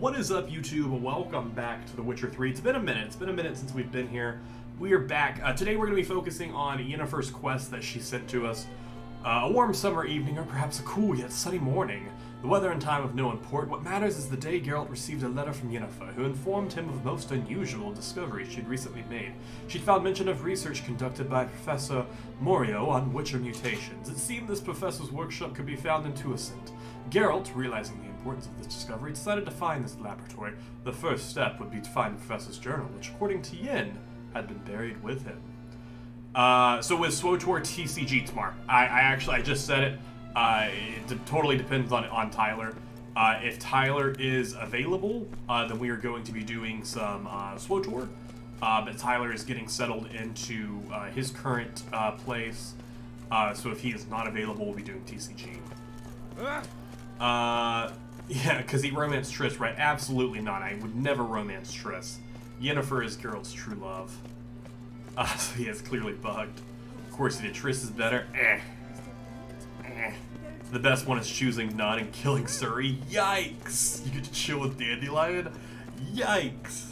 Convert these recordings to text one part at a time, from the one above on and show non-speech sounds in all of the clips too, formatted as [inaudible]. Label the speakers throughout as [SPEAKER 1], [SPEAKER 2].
[SPEAKER 1] What is up, YouTube? Welcome back to The Witcher 3. It's been a minute. It's been a minute since we've been here. We are back. Uh, today we're going to be focusing on Yennefer's quest that she sent to us. Uh, a warm summer evening, or perhaps a cool yet sunny morning. The weather and time of no import. What matters is the day Geralt received a letter from Yennefer, who informed him of most unusual discoveries she'd recently made. She'd found mention of research conducted by Professor Moreau on Witcher mutations. It seemed this professor's workshop could be found in Toussaint. Geralt, realizing the importance of this discovery, decided to find this laboratory. The first step would be to find the professor's journal, which, according to Yen, had been buried with him. Uh, so with SWTOR TCG tomorrow, I, I actually I just said it. Uh, it totally depends on on Tyler. Uh, if Tyler is available, uh, then we are going to be doing some uh, SWTOR. Uh, but Tyler is getting settled into uh, his current uh, place. Uh, so if he is not available, we'll be doing TCG. Uh, yeah, because he romanced Triss, right? Absolutely not. I would never romance Triss. Yennefer is Geralt's true love. Uh, [laughs] so he is clearly bugged. Of course he did. Triss is better. Eh. Eh. The best one is choosing none and killing Ciri. Yikes! You get to chill with Dandelion? Yikes!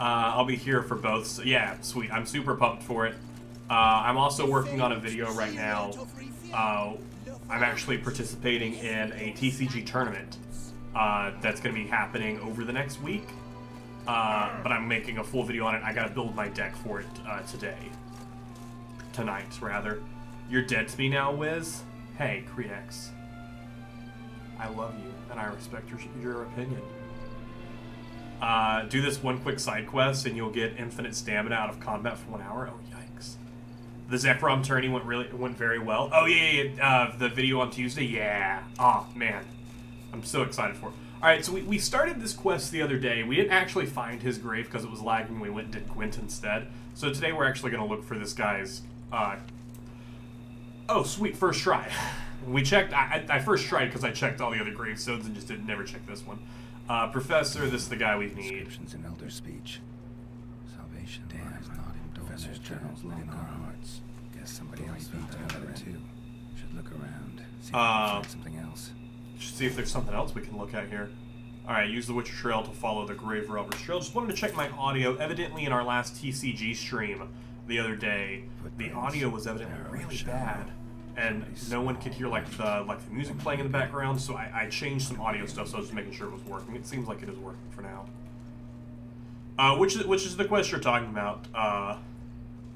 [SPEAKER 1] Uh, I'll be here for both. So yeah, sweet. I'm super pumped for it. Uh, I'm also working on a video right now. I'm actually participating in a TCG tournament uh, that's going to be happening over the next week. Uh, but I'm making a full video on it. I got to build my deck for it uh, today. Tonight, rather. You're dead to me now, Wiz? Hey, Creex. I love you, and I respect your, your opinion. Uh, do this one quick side quest, and you'll get infinite stamina out of combat for one hour. Oh, yikes. The Zekrom tourney went really went very well. Oh yeah, yeah, yeah. Uh, the video on Tuesday. Yeah. Oh man, I'm so excited for it. All right, so we, we started this quest the other day. We didn't actually find his grave because it was lagging. We went and did Gwent instead. So today we're actually going to look for this guy's. Uh... Oh, sweet, first try. [laughs] We checked. I, I I first tried because I checked all the other gravestones and just didn't never check this one. Uh, Professor, this is the guy we need.
[SPEAKER 2] Inscriptions in elder speech. Salvation lies not in Professor's journals, but in our hearts. Guess somebody else found another too. Should look around. See if we
[SPEAKER 1] Uh,
[SPEAKER 2] something else.
[SPEAKER 1] Just see if there's something else we can look at here. Alright, use the Witcher Trail to follow the Grave Robber's Trail. Just wanted to check my audio. Evidently, in our last TCG stream the other day, the audio was evidently really bad. And no one could hear like the like the music playing in the background, so I, I changed some audio stuff, so I was just making sure it was working. It seems like it is working for now. Uh, which is which is the quest you're talking about? Uh,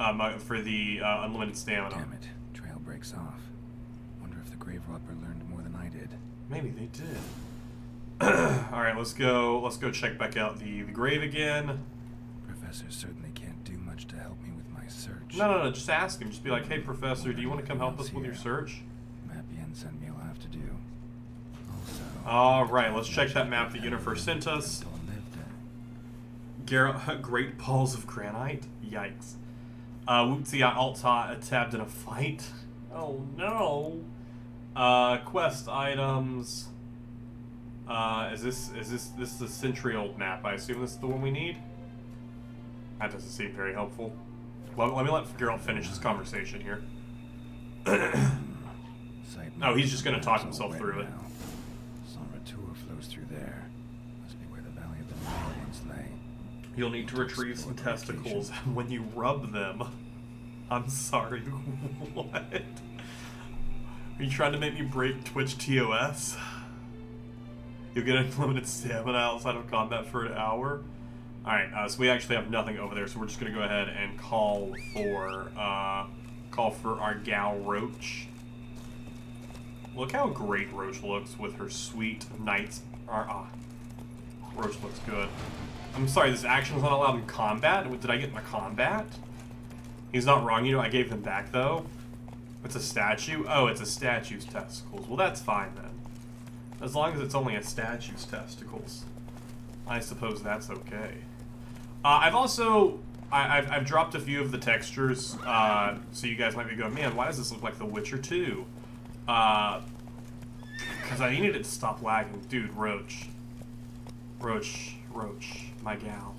[SPEAKER 1] um, uh, for the uh, unlimited stamina.
[SPEAKER 2] Damn it. Trail breaks off. Wonder if the grave robber learned more than I did.
[SPEAKER 1] Maybe they did. [clears throat] All right, let's go. Let's go check back out the the grave again.
[SPEAKER 2] Professor certainly can't do much to help me with my search.
[SPEAKER 1] No, no, no. Just ask him. Just be like, "Hey, professor, do you want to come help us with your search?"
[SPEAKER 2] Map Yen sent me will have to do. Also.
[SPEAKER 1] All right, let's check that map that Universe sent us.
[SPEAKER 2] Still lived it.
[SPEAKER 1] Garrett, Great Balls of Granite. Yikes. Uh, Wuxia Alta tabbed in a fight. Oh no. Uh, quest items. Uh, is this is this this is a century old map? I assume this is the one we need. That doesn't seem very helpful. Let, let me let Geralt finish his conversation here. [coughs]
[SPEAKER 2] Sight
[SPEAKER 1] Oh, he's just gonna talk himself through it.
[SPEAKER 2] now. Sansretour flows through there. Must be where the Valley of the Nine once lay.
[SPEAKER 1] You'll need to retrieve some testicles and [laughs] when you rub them. I'm sorry, [laughs] what? Are you trying to make me break Twitch TOS? You'll get unlimited stamina outside of combat for an hour? Alright, uh, so we actually have nothing over there, so we're just gonna go ahead and call for, uh, call for our gal Roach. Look how great Roach looks with her sweet knight's, ar- ah, Roach looks good. I'm sorry, this action is not allowed in combat? Did I get my combat? He's not wrong, you know, I gave them back, though. It's a statue? Oh, it's a statue's testicles. Well, that's fine, then. As long as it's only a statue's testicles. I suppose that's okay. Uh, I've also... I, I've, I've dropped a few of the textures, uh, so you guys might be going, man, why does this look like The Witcher 2? Uh, because I needed it to stop lagging. Dude, Roach. Roach, Roach, my gal.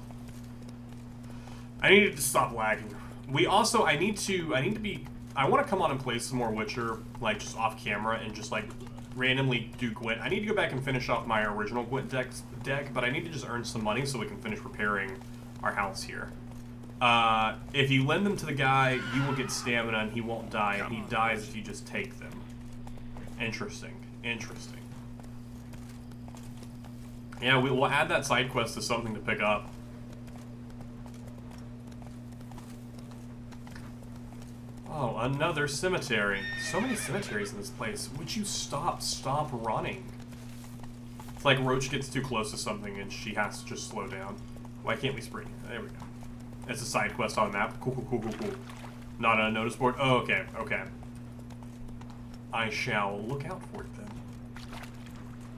[SPEAKER 1] I needed to stop lagging. We also, I need to, I need to be, I want to come on and play some more Witcher, like just off camera and just like randomly do Gwent. I need to go back and finish off my original Gwent deck, deck, but I need to just earn some money so we can finish repairing our house here. Uh, if you lend them to the guy, you will get stamina and he won't die, and he dies if you just take them. Interesting. Interesting. Yeah, we will add that side quest as something to pick up. Oh, another cemetery. So many cemeteries in this place. Would you stop? Stop running. It's like Roach gets too close to something and she has to just slow down. Why can't we sprint? There we go. It's a side quest on the map. Cool, cool, cool, cool, cool. Not on a notice board? Oh, okay, okay. I shall look out for it then.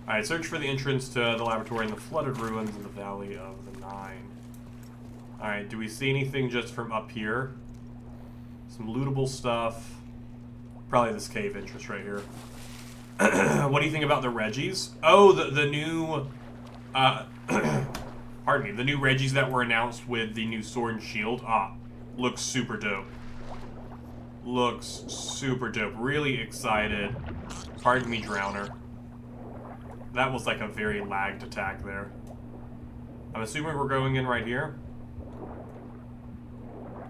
[SPEAKER 1] Alright, search for the entrance to the laboratory in the flooded ruins in the Valley of the Nine. Alright, do we see anything just from up here? Some lootable stuff. Probably this cave entrance right here. [clears throat] what do you think about the Regis? Oh, the, the new... Uh, [clears throat] pardon me, the new Regis that were announced with the new sword and shield. Ah, looks super dope. Looks super dope. Really excited. Pardon me, Drowner. That was like a very lagged attack there. I'm assuming we're going in right here.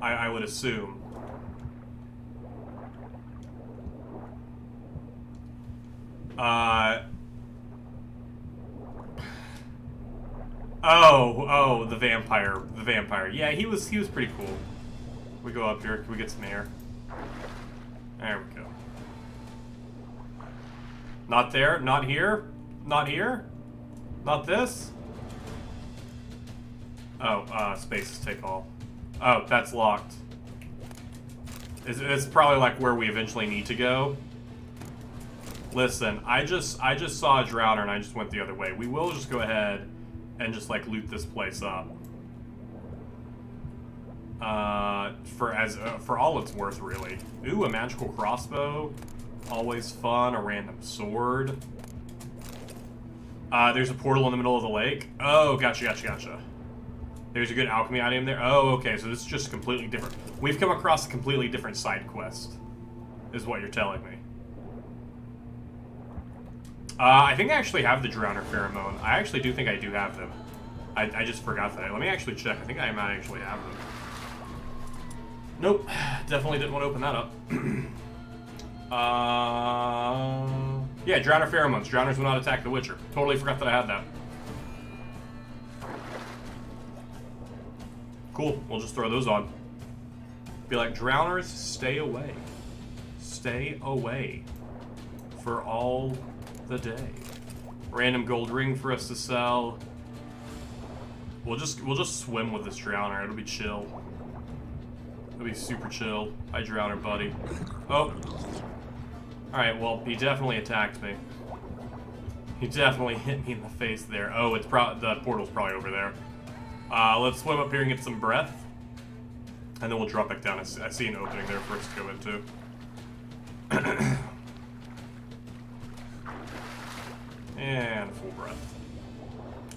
[SPEAKER 1] I, I would assume. Uh... Oh, oh, the vampire, the vampire. Yeah, he was, he was pretty cool. We go up here. Can we get some air? There we go. Not there. Not here. Not here? Not this? Oh, uh, spaces take all. Oh, that's locked. It's, it's probably like where we eventually need to go. Listen, I just I just saw a drowner and I just went the other way. We will just go ahead and just like loot this place up. Uh, for as uh, for all it's worth, really. Ooh, a magical crossbow, always fun. A random sword. Uh, there's a portal in the middle of the lake. Oh, gotcha, gotcha, gotcha. There's a good alchemy item there. Oh, okay, so this is just completely different. We've come across a completely different side quest, is what you're telling me. Uh, I think I actually have the Drowner Pheromone. I actually do think I do have them. I, I just forgot that. Let me actually check. I think I might actually have them. Nope. [sighs] Definitely didn't want to open that up. [clears throat] uh... Yeah, Drowner Pheromones. Drowners will not attack the Witcher. Totally forgot that I had that. Cool. We'll just throw those on. Be like, Drowners, stay away. Stay away. For all the day. Random gold ring for us to sell. We'll just we'll just swim with this drowner. It'll be chill. It'll be super chill. Hi, drowner buddy. Oh, Alright, well, he definitely attacked me. He definitely hit me in the face there. Oh, it's pro the portal's probably over there. Uh, let's swim up here and get some breath. And then we'll drop back down. I see an opening there for us to go into. [clears throat] and full breath.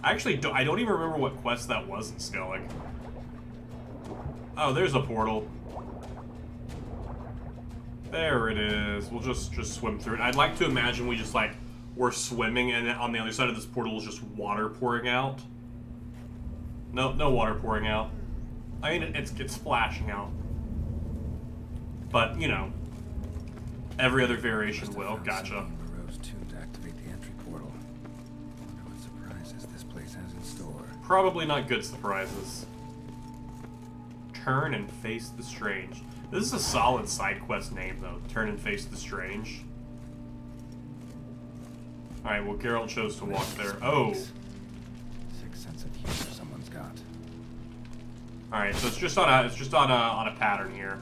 [SPEAKER 1] I actually don't, I don't even remember what quest that was in Skellig. Oh, there's a portal. There it is. We'll just just swim through it. I'd like to imagine we just like we're swimming and on the other side of this portal is just water pouring out. No, no water pouring out. I mean, it's it's splashing out. But you know, every other variation will. Gotcha. Probably not good surprises. Turn and face the strange. This is a solid side quest name, though. Turn and face the strange. Alright, well, Geralt chose to walk there. Oh!
[SPEAKER 2] Six sense of humor someone's got.
[SPEAKER 1] Alright, so it's just on a it's just on a on a pattern here.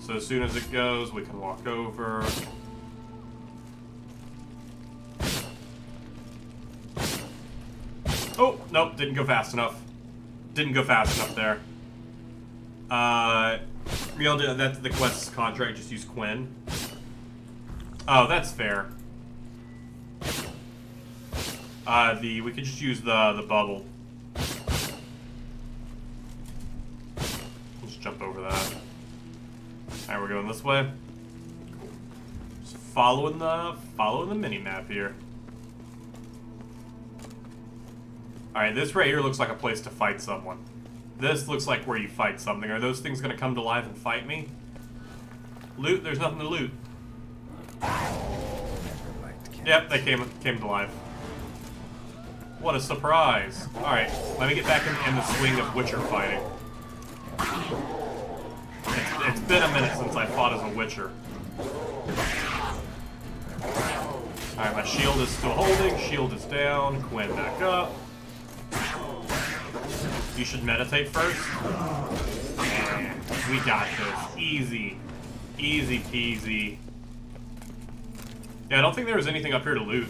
[SPEAKER 1] So as soon as it goes, we can walk over. Oh, nope, didn't go fast enough. Didn't go fast enough there. Uh, Real, that's the quest contract. Just use Quen. Oh, that's fair. Uh, the we could just use the the bubble. Let's jump over that. Alright, we're going this way. Cool. following the following the mini map here. All right, this right here looks like a place to fight someone. This looks like where you fight something. Are those things gonna come to life and fight me? Loot? There's nothing to loot. Yep, they came came to life. What a surprise! All right, let me get back in, in the swing of Witcher fighting. It's, it's been a minute since I fought as a Witcher. Alright, my shield is still holding, shield is down, Quen back up. You should meditate first. We got this. Easy. Easy peasy. Yeah, I don't think there was anything up here to loot.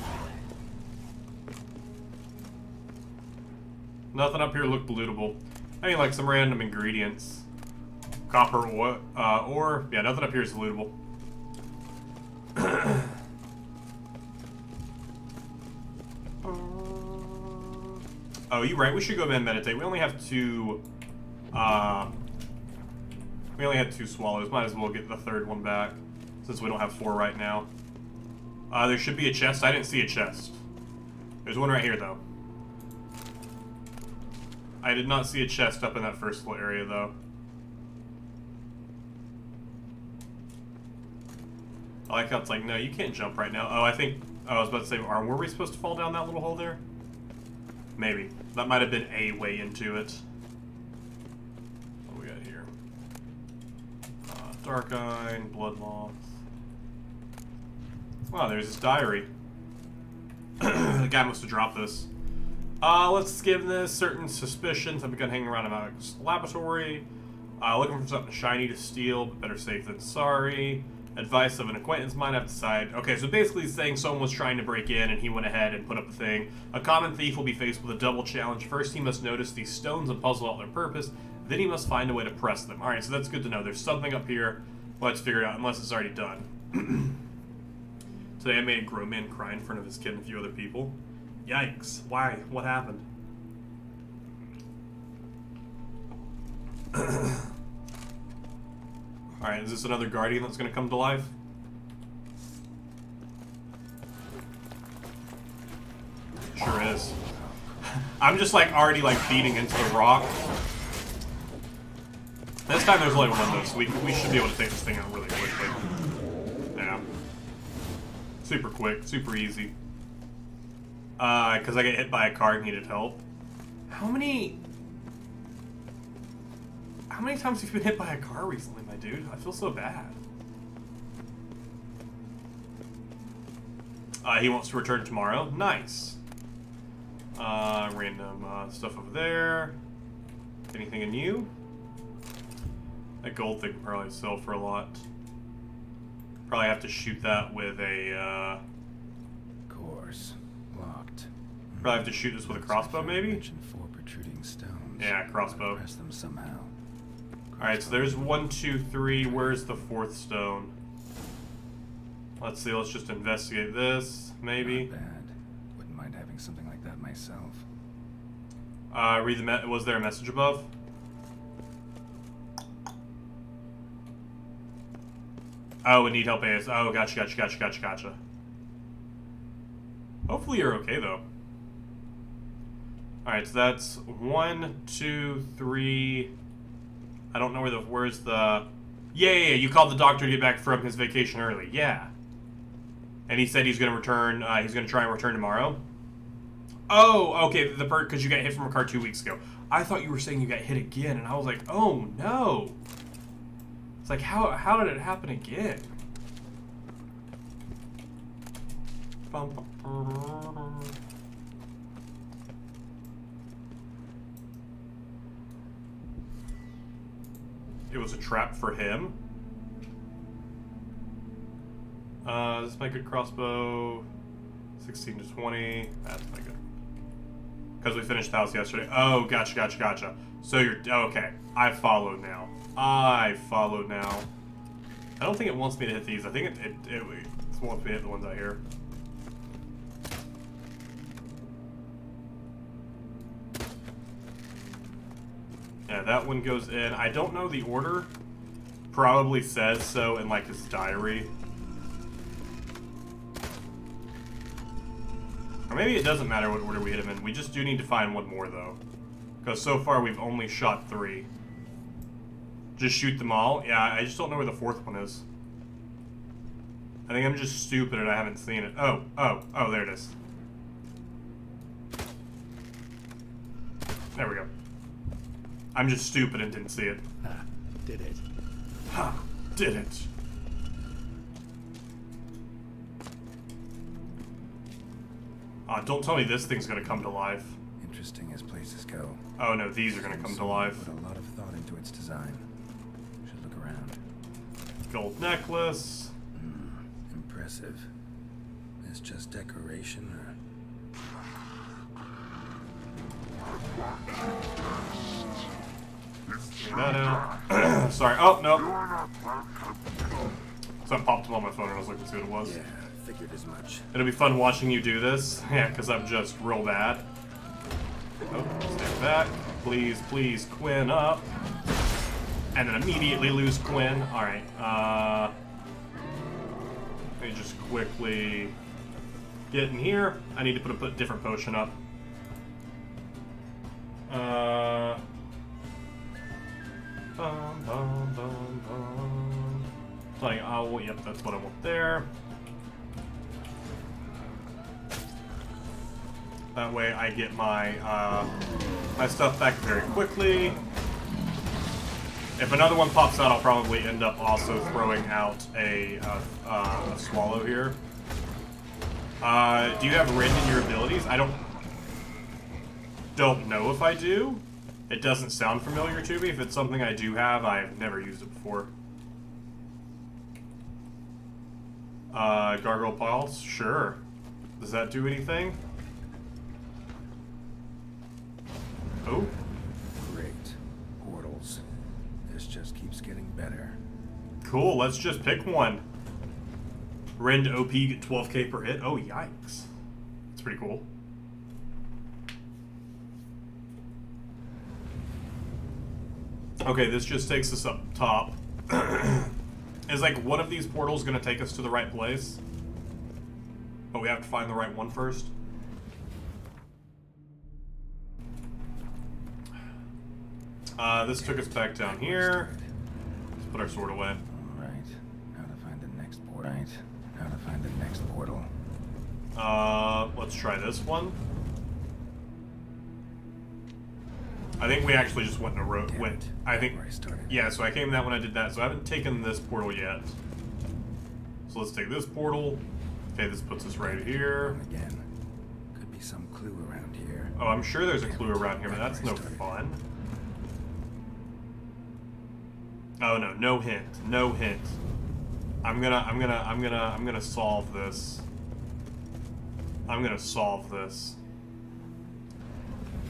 [SPEAKER 1] Nothing up here looked lootable. I mean, like some random ingredients. Copper ore, uh, ore. Yeah, nothing up here is lootable. [clears throat] oh, you right. We should go and meditate. We only have two. Uh, we only had two swallows. Might as well get the third one back, since we don't have four right now. Uh, there should be a chest. I didn't see a chest. There's one right here, though. I did not see a chest up in that first floor area, though. I like how it's like, no, you can't jump right now. Oh, I think, oh, I was about to say, are, were we supposed to fall down that little hole there? Maybe. That might have been a way into it. What we got here? Uh, Dark Eye, Bloodmoth. Wow, there's this diary. [clears throat] the guy must have dropped this. Uh, let's give this certain suspicions. I've begun hanging around a laboratory. Uh, looking for something shiny to steal, but better safe than sorry. Advice of an acquaintance might have decided. Okay, so basically he's saying someone was trying to break in and he went ahead and put up a thing. A common thief will be faced with a double challenge. First, he must notice these stones and puzzle out their purpose. Then he must find a way to press them. Alright, so that's good to know. There's something up here. Let's figure it out, unless it's already done. [clears throat] Today I made a grown man cry in front of his kid and a few other people. Yikes. Why? What happened? [clears throat] Alright, is this another guardian that's gonna come to life? Sure is. [laughs] I'm just like already like beating into the rock. This time there's only one of those, so we, we should be able to take this thing out really quickly. Yeah. Super quick, super easy. Uh, because I get hit by a car and needed help. How many... How many times have you been hit by a car recently, my dude? I feel so bad. Uh, he wants to return tomorrow. Nice. Uh, random uh, stuff over there. Anything new? That gold thing probably sell for a lot. Probably have to shoot that with a, uh...
[SPEAKER 2] Course. Locked.
[SPEAKER 1] Probably have to shoot this with a crossbow, maybe?
[SPEAKER 2] Four protruding stones.
[SPEAKER 1] Yeah, crossbow.
[SPEAKER 2] Press them somehow.
[SPEAKER 1] Alright, so there's one, two, three. Where's the fourth stone? Let's see, let's just investigate this, maybe.
[SPEAKER 2] Not bad. Wouldn't mind having something like that myself.
[SPEAKER 1] Uh, read the was there a message above? Oh, we need help AS. Oh, gotcha, gotcha, gotcha, gotcha, gotcha. Hopefully you're okay, though. Alright, so that's one, two, three... I don't know where the... Where's the... Yeah, yeah, yeah, you called the doctor to get back from his vacation early. Yeah. And he said he's going to return... Uh, he's going to try and return tomorrow. Oh, okay, the part because you got hit from a car two weeks ago. I thought you were saying you got hit again, and I was like, oh, no. It's like, how, how did it happen again? Bum, bum, bum. It was a trap for him. Uh, this is my good crossbow. 16 to 20. That's my good. Because we finished the house yesterday. Oh, gotcha, gotcha, gotcha. So you're... Okay. I follow now. I follow now. I don't think it wants me to hit these. I think it, it, it, it wants me to hit the ones out here. Yeah, that one goes in. I don't know the order. Probably says so in, like, his diary. Or maybe it doesn't matter what order we hit him in. We just do need to find one more, though. Because so far we've only shot three. Just shoot them all? Yeah, I just don't know where the fourth one is. I think I'm just stupid and I haven't seen it. Oh, oh, oh, there it is. There we go. I'm just stupid and didn't see it.
[SPEAKER 2] Ah, did it.
[SPEAKER 1] Ha! Did it. Uh, don't tell me this thing's gonna come to life.
[SPEAKER 2] Interesting as places go.
[SPEAKER 1] Oh no, these are gonna come to
[SPEAKER 2] Someone
[SPEAKER 1] life.
[SPEAKER 2] Put a lot of thought into its design. Should look around.
[SPEAKER 1] Gold necklace.
[SPEAKER 2] Mm, Impressive. Is just decoration or
[SPEAKER 1] That out. [clears throat] Sorry. Oh, no. Something popped up on my phone and I was looking to see what it was.
[SPEAKER 2] Yeah, figured as much.
[SPEAKER 1] It'll be fun watching you do this. [laughs] Yeah, because I'm just real bad. Oh, stand back. Please, please, Quen up. And then immediately lose Quen. Alright, uh... Let me just quickly get in here. I need to put a put different potion up. Uh... Bum, bum, bum, bum. Oh, yep, that's what I want there. That way I get my uh, my stuff back very quickly. If another one pops out, I'll probably end up also throwing out a, uh, uh, a swallow here. Uh, do you have Rend in your abilities? I don't don't know if I do. It doesn't sound familiar to me. If it's something I do have, I've never used it before. Uh, Gargoyle Pulse? Sure. Does that do anything? Oh,
[SPEAKER 2] Great. Portals. This just keeps getting better.
[SPEAKER 1] cool. Let's just pick one. Rend OP, get 12k per hit. Oh, yikes. That's pretty cool. Okay, this just takes us up top. [clears throat] Is like one of these portals going to take us to the right place? But we have to find the right one first. Uh, this took us back down here. Let's put our sword away.
[SPEAKER 2] Alright. Now to find the next portal. Right. Now to find the next portal.
[SPEAKER 1] Uh, let's try this one. I think we actually just went in a row.
[SPEAKER 2] Damn
[SPEAKER 1] Went.
[SPEAKER 2] it.
[SPEAKER 1] I think.
[SPEAKER 2] Where I started.
[SPEAKER 1] Yeah, so I came that when I did that. So I haven't taken this portal yet. So let's take this portal. Okay, this puts us right here.
[SPEAKER 2] Again. Could be some clue around here.
[SPEAKER 1] Oh, I'm sure there's a clue around here, but that's no fun. Oh no, no hint. No hint. I'm gonna I'm gonna I'm gonna I'm gonna solve this. I'm gonna solve this.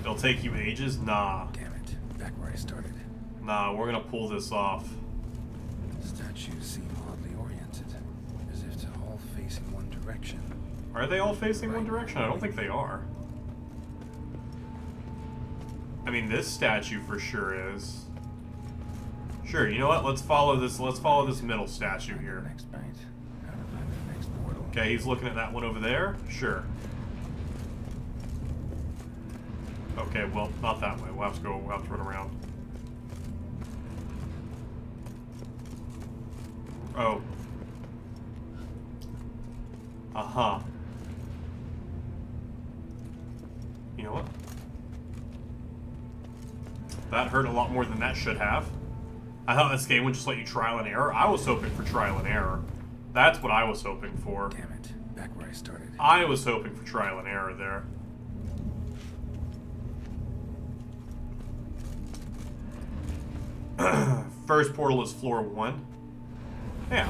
[SPEAKER 1] It'll take you ages? Nah.
[SPEAKER 2] Damn it. Back where I started.
[SPEAKER 1] Nah, we're gonna pull this off.
[SPEAKER 2] Statues seem oddly oriented. As if to all facing one direction.
[SPEAKER 1] Are they all facing one direction? I don't think they are. I mean, this statue for sure is. Sure, you know what? Let's follow this. Let's follow this middle statue here.
[SPEAKER 2] Next bite. Now to find the next portal.
[SPEAKER 1] Okay, he's looking at that one over there. Sure. Okay, well, not that way. We'll have to go. We'll have to run around. Oh. Uh huh. You know what? That hurt a lot more than that should have. I thought this game would just let you trial and error. I was hoping for trial and error. That's what I was hoping for.
[SPEAKER 2] Damn it. Back where I started.
[SPEAKER 1] I was hoping for trial and error there. [clears throat] First portal is floor one. Yeah.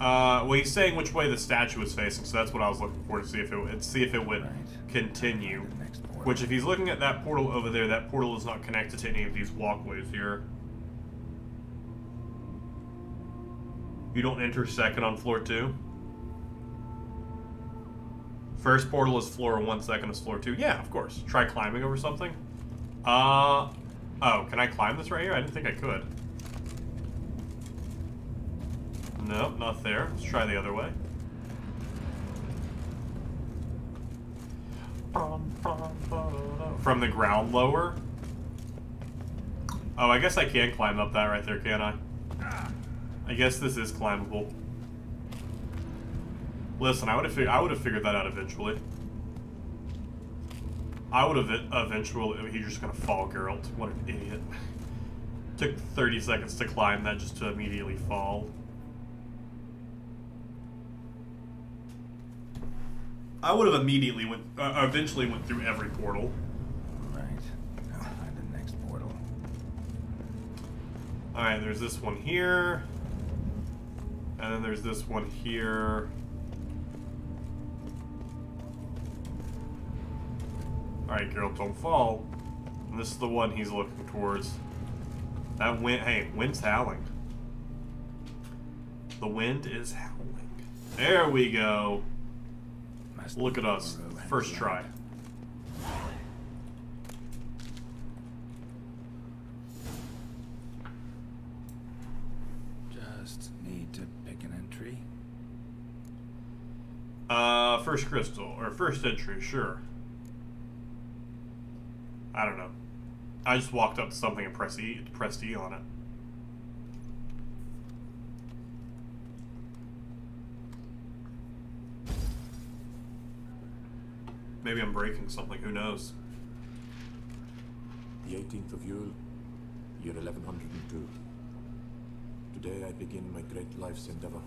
[SPEAKER 1] Uh, well, he's saying which way the statue is facing, so that's what I was looking for to see if it would see if it would
[SPEAKER 2] Right.
[SPEAKER 1] continue.
[SPEAKER 2] The next portal.
[SPEAKER 1] Which, if he's looking at that portal over there, that portal is not connected to any of these walkways here. You don't enter second on floor two. First portal is floor one, second is floor two. Yeah, of course. Try climbing over something. Uh, oh, can I climb this right here? I didn't think I could. Nope, not there. Let's try the other way. From the ground lower? Oh, I guess I can climb up that right there, can I? I guess this is climbable. Listen, I would have figured I would have figured that out eventually. I would have eventually. He's just gonna fall, Geralt. What an idiot. [laughs] Took 30 seconds to climb that just to immediately fall. I would have immediately went, uh, eventually went through every portal.
[SPEAKER 2] Right. Now find the next portal.
[SPEAKER 1] Alright, there's this one here. And then there's this one here. Alright, girl, don't fall. And this is the one he's looking towards. That wind, hey, wind's howling. The wind is howling. There we go. Look at us. First try.
[SPEAKER 2] Just need to pick an entry.
[SPEAKER 1] Uh, first crystal, or first entry, sure. I don't know. I just walked up to something and pressed E, pressed E on it. Maybe I'm breaking something, who knows?
[SPEAKER 3] The 18th of Yule, year 1102. Today I begin my great life's endeavor.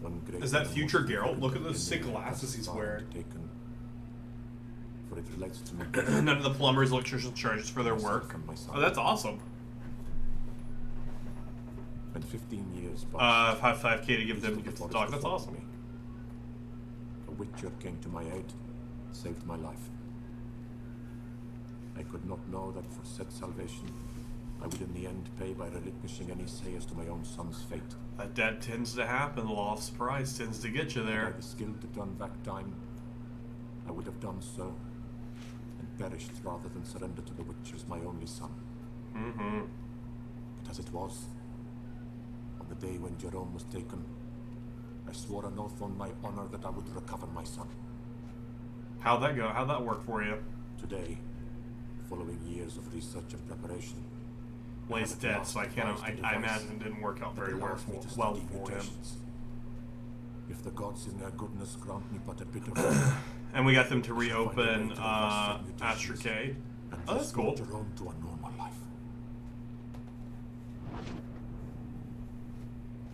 [SPEAKER 3] One great
[SPEAKER 1] Is that future Geralt? Look at those sick glasses he's wearing.
[SPEAKER 3] Taken, for it relates to me. [coughs]
[SPEAKER 1] None of the plumbers, electricians charges for their work. Oh, that's awesome.
[SPEAKER 3] And 15 years
[SPEAKER 1] Uh, 5 5k to give them to the dog. That's awesome. Me.
[SPEAKER 3] A witcher came to my aid saved my life. I could not know that for said salvation, I would in the end pay by relinquishing any say as to my own son's fate.
[SPEAKER 1] That, that tends to happen. The law of surprise tends to get you there.
[SPEAKER 3] The skill to turn back time, I would have done so, perished rather than surrender to the Witchers my only son.
[SPEAKER 1] Mm-hmm.
[SPEAKER 3] But as it was, on the day when Jerome was taken, I swore an oath on my honor that I would recover my son.
[SPEAKER 1] How'd that go? How'd that work for you?
[SPEAKER 3] Today, following years of research and preparation.
[SPEAKER 1] Well, he's dead, so I can't. I, I, imagine it didn't work out very well for, well for him.
[SPEAKER 3] If the gods in their goodness grant me but a bit of [clears throat]
[SPEAKER 1] And we got them to reopen uh, Astrocade. Oh, that's cool.
[SPEAKER 3] To a normal life.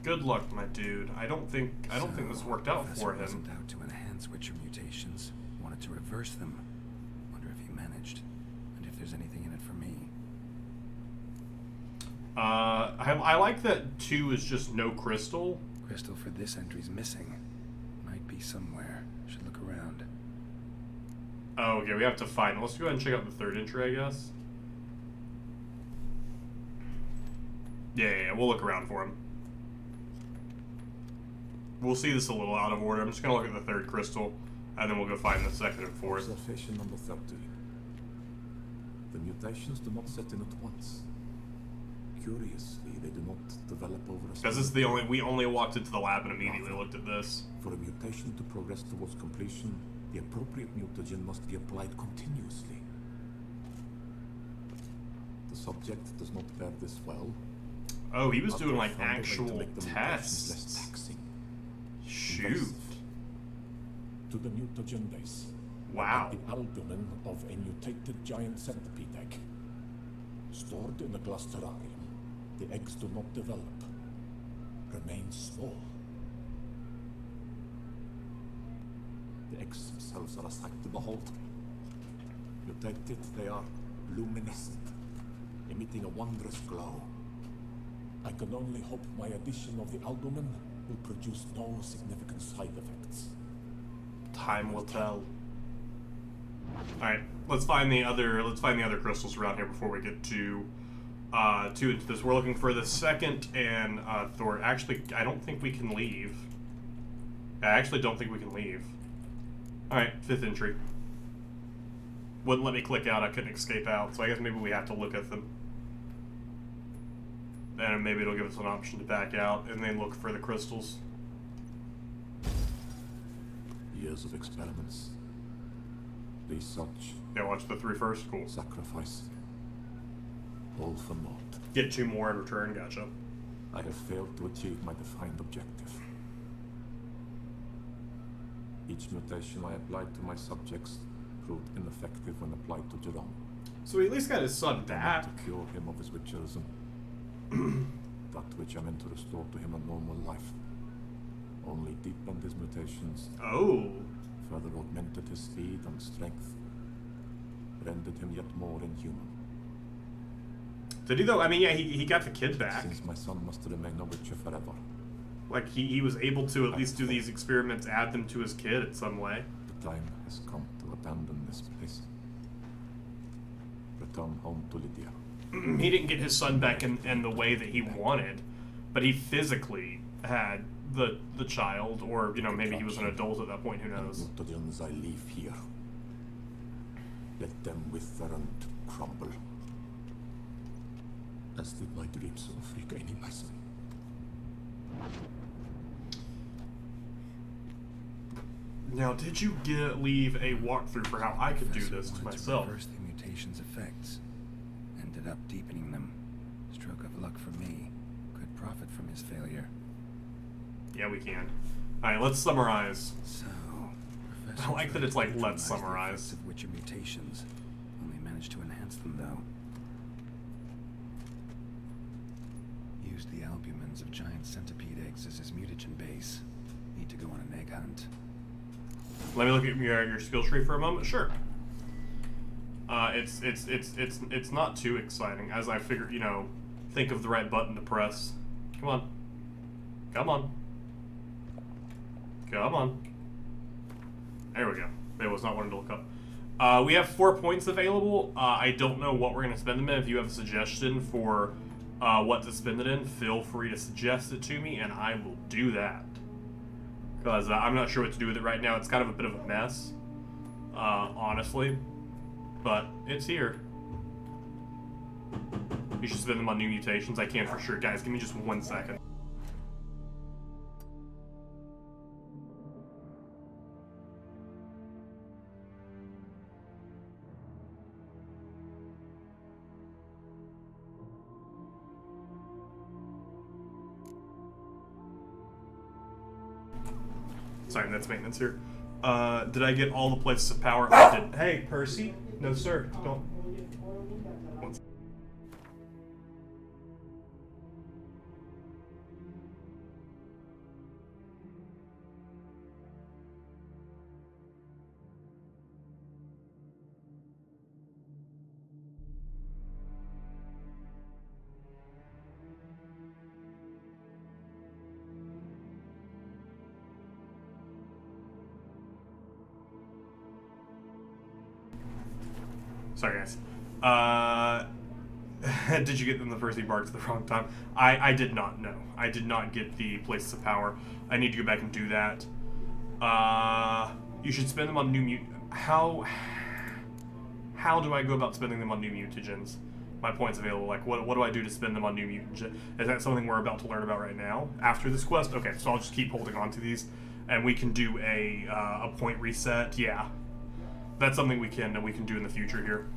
[SPEAKER 1] Good luck, my dude. I don't think I don't so, think this worked out for him.
[SPEAKER 2] Out to enhance Witcher mutations wanted to reverse them. Wonder if he managed, and if there's anything in it for me.
[SPEAKER 1] Uh, I, I like that two is just no crystal.
[SPEAKER 2] Crystal for this entry's missing. Might be somewhere. Should look around.
[SPEAKER 1] Oh, okay, we have to find. Let's go ahead and check out the third entry, I guess. Yeah, yeah, yeah, we'll look around for him. We'll see this a little out of order. I'm just gonna look at the third crystal. And then we'll go find the second and fourth.
[SPEAKER 3] Observation number 30. The mutations do not set in at once. Curiously, they do not develop over a
[SPEAKER 1] Because this is the only we only walked into the lab and immediately looked at this.
[SPEAKER 3] For a mutation to progress towards completion, the appropriate mutagen must be applied continuously. The subject does not bear this well.
[SPEAKER 1] Oh, he was doing like actual tests. Shoot
[SPEAKER 3] to the mutagen base.
[SPEAKER 1] Wow.
[SPEAKER 3] The albumin of a mutated giant centipede egg. Stored in a glass terrarium, the eggs do not develop. Remain small. Themselves are a sight to behold. Mutated, they are luminescent, emitting a wondrous glow. I can only hope my addition of the albumin will produce no significant side effects.
[SPEAKER 1] Time will tell. Alright, let's find the other let's find the other crystals around here before we get to uh to into this. We're looking for the second and uh Thor. Actually, I don't think we can leave. I actually don't think we can leave. Alright, fifth entry. Wouldn't let me click out, I couldn't escape out, so I guess maybe we have to look at them. And maybe it'll give us an option to back out and then look for the crystals
[SPEAKER 3] years of experiments. Be such
[SPEAKER 1] Yeah, watch the three first. Cool.
[SPEAKER 3] sacrifice. All for naught.
[SPEAKER 1] Get two more in return. Gotcha.
[SPEAKER 3] I have failed to achieve my defined objective. Each mutation I applied to my subjects proved ineffective when applied to Jerome.
[SPEAKER 1] So he at least got his son back.
[SPEAKER 3] to cure him of his witcherism. [clears throat] that which I meant to restore to him a normal life. Only deepened his mutations,
[SPEAKER 1] Oh.
[SPEAKER 3] further augmented his speed and strength, rendered him yet more inhuman.
[SPEAKER 1] Did he though? I mean, yeah, he, he got the kid back.
[SPEAKER 3] Since my son must remain a witcher forever,
[SPEAKER 1] Like he, he was able to at least do these experiments, add them to his kid in some way.
[SPEAKER 3] the time has come to abandon this place. Return home to Lydia. [clears throat]
[SPEAKER 1] he didn't get his son back in, in the way that he wanted, but he physically had the the child, or you know maybe he was an adult at that point. Who knows?
[SPEAKER 3] I leave here. Let them wither and crumble. As did my dreams of regaining my son.
[SPEAKER 1] Now, did you get leave a walkthrough for how I could do this to myself?
[SPEAKER 2] First, the mutation's effects. Ended up deepening them. Stroke of luck for me. Could profit from his failure.
[SPEAKER 1] Yeah, we can. All right, let's summarize.
[SPEAKER 2] So, Professor
[SPEAKER 1] I like that it's like, let's summarize.
[SPEAKER 2] of Witcher mutations. Only managed to enhance them though. Used the albumins of giant centipede eggs as his mutagen base. Need to go on an egg hunt.
[SPEAKER 1] Let me look at your, your skill tree for a moment. Sure. Uh, it's it's it's it's it's not too exciting as I figure. You know, think of the right button to press. Come on. Come on. Come on. There we go. It was not wanting to look up. Uh, we have four points available. Uh, I don't know what we're going to spend them in. If you have a suggestion for uh, what to spend it in, feel free to suggest it to me, and I will do that. Because uh, I'm not sure what to do with it right now. It's kind of a bit of a mess, uh, honestly. But it's here. You should spend them on new mutations. I can't for sure. Guys, give me just one second. Sorry, maintenance here. Uh, did I get all the places of power? I did. Hey, Percy. No, sir. Don't. Uh, [laughs] did you get them the first barked at the wrong time? I, I did not know. I did not get the places of power. I need to go back and do that. Uh, you should spend them on new mut. How how do I go about spending them on new mutagens? My points available. Like, what what do I do to spend them on new mutagen? Is that something we're about to learn about right now after this quest? Okay, so I'll just keep holding on to these, and we can do a uh, a point reset. Yeah, that's something we can we can do in the future here.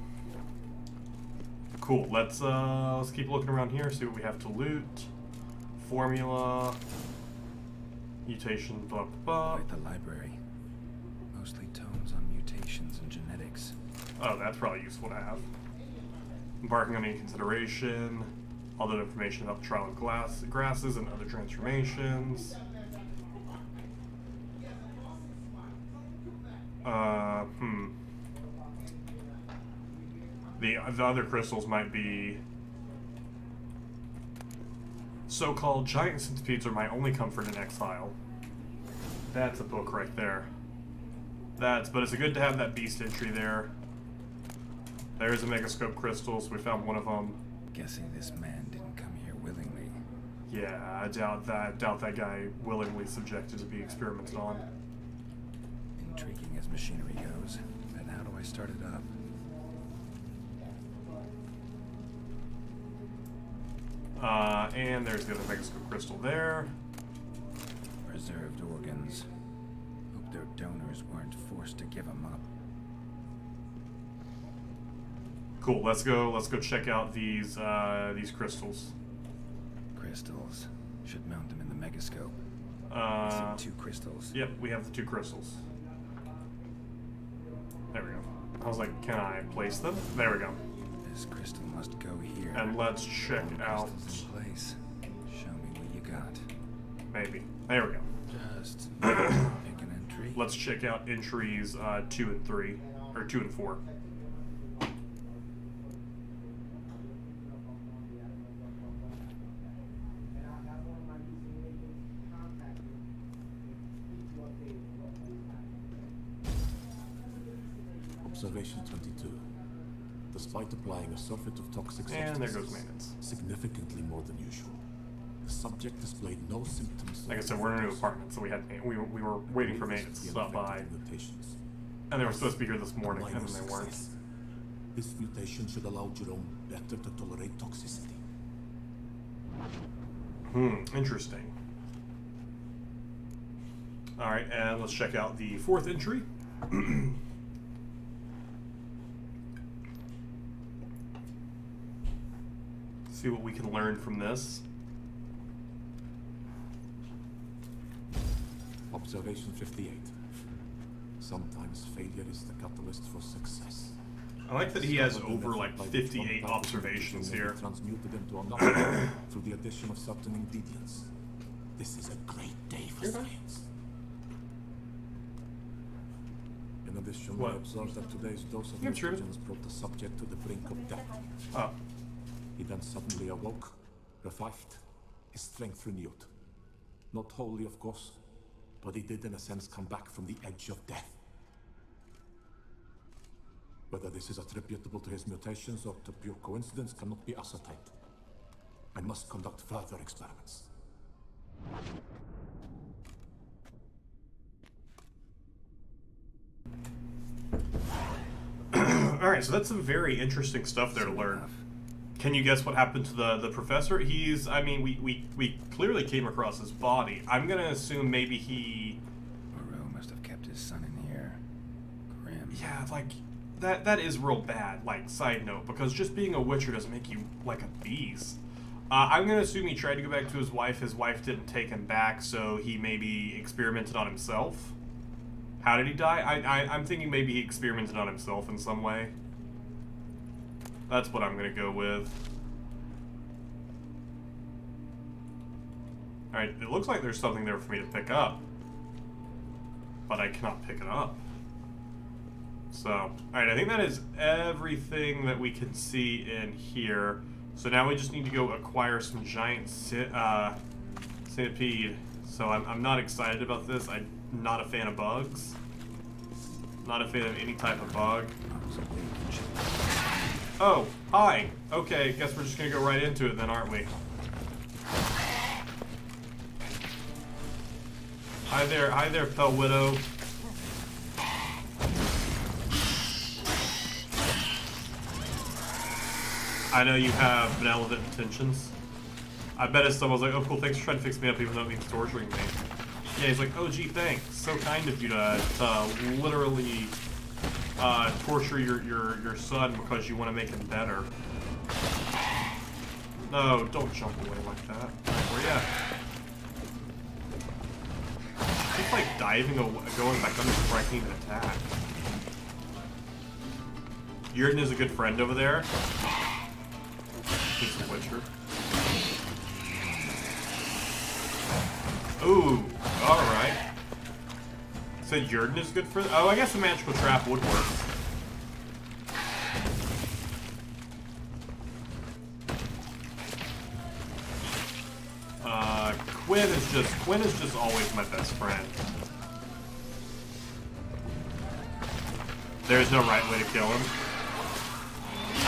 [SPEAKER 1] Cool. Let's uh let's keep looking around here. See what we have to loot. Formula. Mutation. Blah blah. blah.
[SPEAKER 2] Quite the library. Mostly tomes on mutations and genetics.
[SPEAKER 1] Oh, that's probably useful to have. Embarking on any consideration. All that information about the trial of glass, grasses and other transformations. Uh, hmm. The, the other crystals might be so-called giant centipedes are my only comfort in exile. That's a book right there. That's, but it's good to have that beast entry there. There's a megascope crystals. We found one of them.
[SPEAKER 2] Guessing this man didn't come here willingly.
[SPEAKER 1] Yeah, I doubt that. I doubt that guy willingly subjected to be experimented on.
[SPEAKER 2] Intriguing as machinery goes. But how do I start it up?
[SPEAKER 1] Uh, and there's the other megascope crystal there.
[SPEAKER 2] Preserved organs. Hope their donors weren't forced to give them up.
[SPEAKER 1] Cool. Let's go. Let's go check out these uh, these crystals.
[SPEAKER 2] Crystals. Should mount them in the megascope.
[SPEAKER 1] Uh,
[SPEAKER 2] two crystals.
[SPEAKER 1] yep, we have the two crystals. There we go. I was like, can I place them? There we go.
[SPEAKER 2] This crystal must go here.
[SPEAKER 1] And let's check
[SPEAKER 2] All
[SPEAKER 1] out.
[SPEAKER 2] place. Show me what you got.
[SPEAKER 1] Maybe. There we go.
[SPEAKER 2] Just [coughs] pick an entry.
[SPEAKER 1] Let's check out entries uh, two and three, or two and four.
[SPEAKER 3] Observation 22. Despite applying a surfeit of toxic
[SPEAKER 1] And there goes maintenance.
[SPEAKER 3] significantly more than usual, the subject displayed no symptoms.
[SPEAKER 1] Like I said, we're in a new apartment, so we had we were, we were waiting for maintenance to stop by,
[SPEAKER 3] Mutations.
[SPEAKER 1] and they were supposed to be here this morning, and they weren't.
[SPEAKER 3] This mutation should allow Jerome better to tolerate toxicity.
[SPEAKER 1] Hmm, interesting. All right, and let's check out the fourth entry. [clears throat] See what we can learn from this.
[SPEAKER 3] Observation 58. Sometimes failure is the catalyst for success.
[SPEAKER 1] I like that he has over like 58 observations
[SPEAKER 3] pathogen may be
[SPEAKER 1] here.
[SPEAKER 3] Transmuted into another [coughs] through the addition of certain ingredients. This is a great day for
[SPEAKER 1] You're fine.
[SPEAKER 3] science. In addition,
[SPEAKER 1] What?
[SPEAKER 3] I observed that today's dose of
[SPEAKER 1] Yeah, sure.
[SPEAKER 3] mutagens brought the subject to the brink of death.
[SPEAKER 1] Oh,
[SPEAKER 3] He then suddenly awoke, revived, his strength renewed. Not wholly, of course, but he did in a sense come back from the edge of death. Whether this is attributable to his mutations or to pure coincidence cannot be ascertained. I must conduct further experiments. [clears throat]
[SPEAKER 1] all right. So that's some very interesting stuff there to
[SPEAKER 2] Soon
[SPEAKER 1] learn. Can you guess what happened to the the professor? He's. I mean, we we we clearly came across his body. I'm gonna assume maybe he.
[SPEAKER 2] Moreau must have kept his son in here. Grim.
[SPEAKER 1] Yeah, like that. That is real bad. Like side note, because just being a Witcher doesn't make you like a beast. Uh, I'm gonna assume he tried to go back to his wife. His wife didn't take him back, so he maybe experimented on himself. How did he die? I, I I'm thinking maybe he experimented on himself in some way. That's what I'm gonna go with. Alright, it looks like there's something there for me to pick up. But I cannot pick it up. So, alright, I think that is everything that we can see in here. So now we just need to go acquire some giant uh, centipede. So I'm, I'm not excited about this. I'm not a fan of bugs. Not a fan of any type of bug. Oh, hi. Okay, guess we're just gonna go right into it then, aren't we? Hi there, hi there, Pale Widow. I know you have benevolent intentions. I bet if someone's like, oh cool, thanks for trying to fix me up even though it means torturing me. Yeah, he's like, oh gee, thanks. So kind of you to, to literally uh, torture your, your, your son because you want to make him better. No, don't jump away like that. Where at? She's like diving away, going back under before I can even attack. Yrden is a good friend over there. He's a witcher. Ooh, alright. Said Yrden is good for. Oh, I guess a magical trap would work. Uh, Quen is just Quen is just always my best friend. There's no right way to kill him.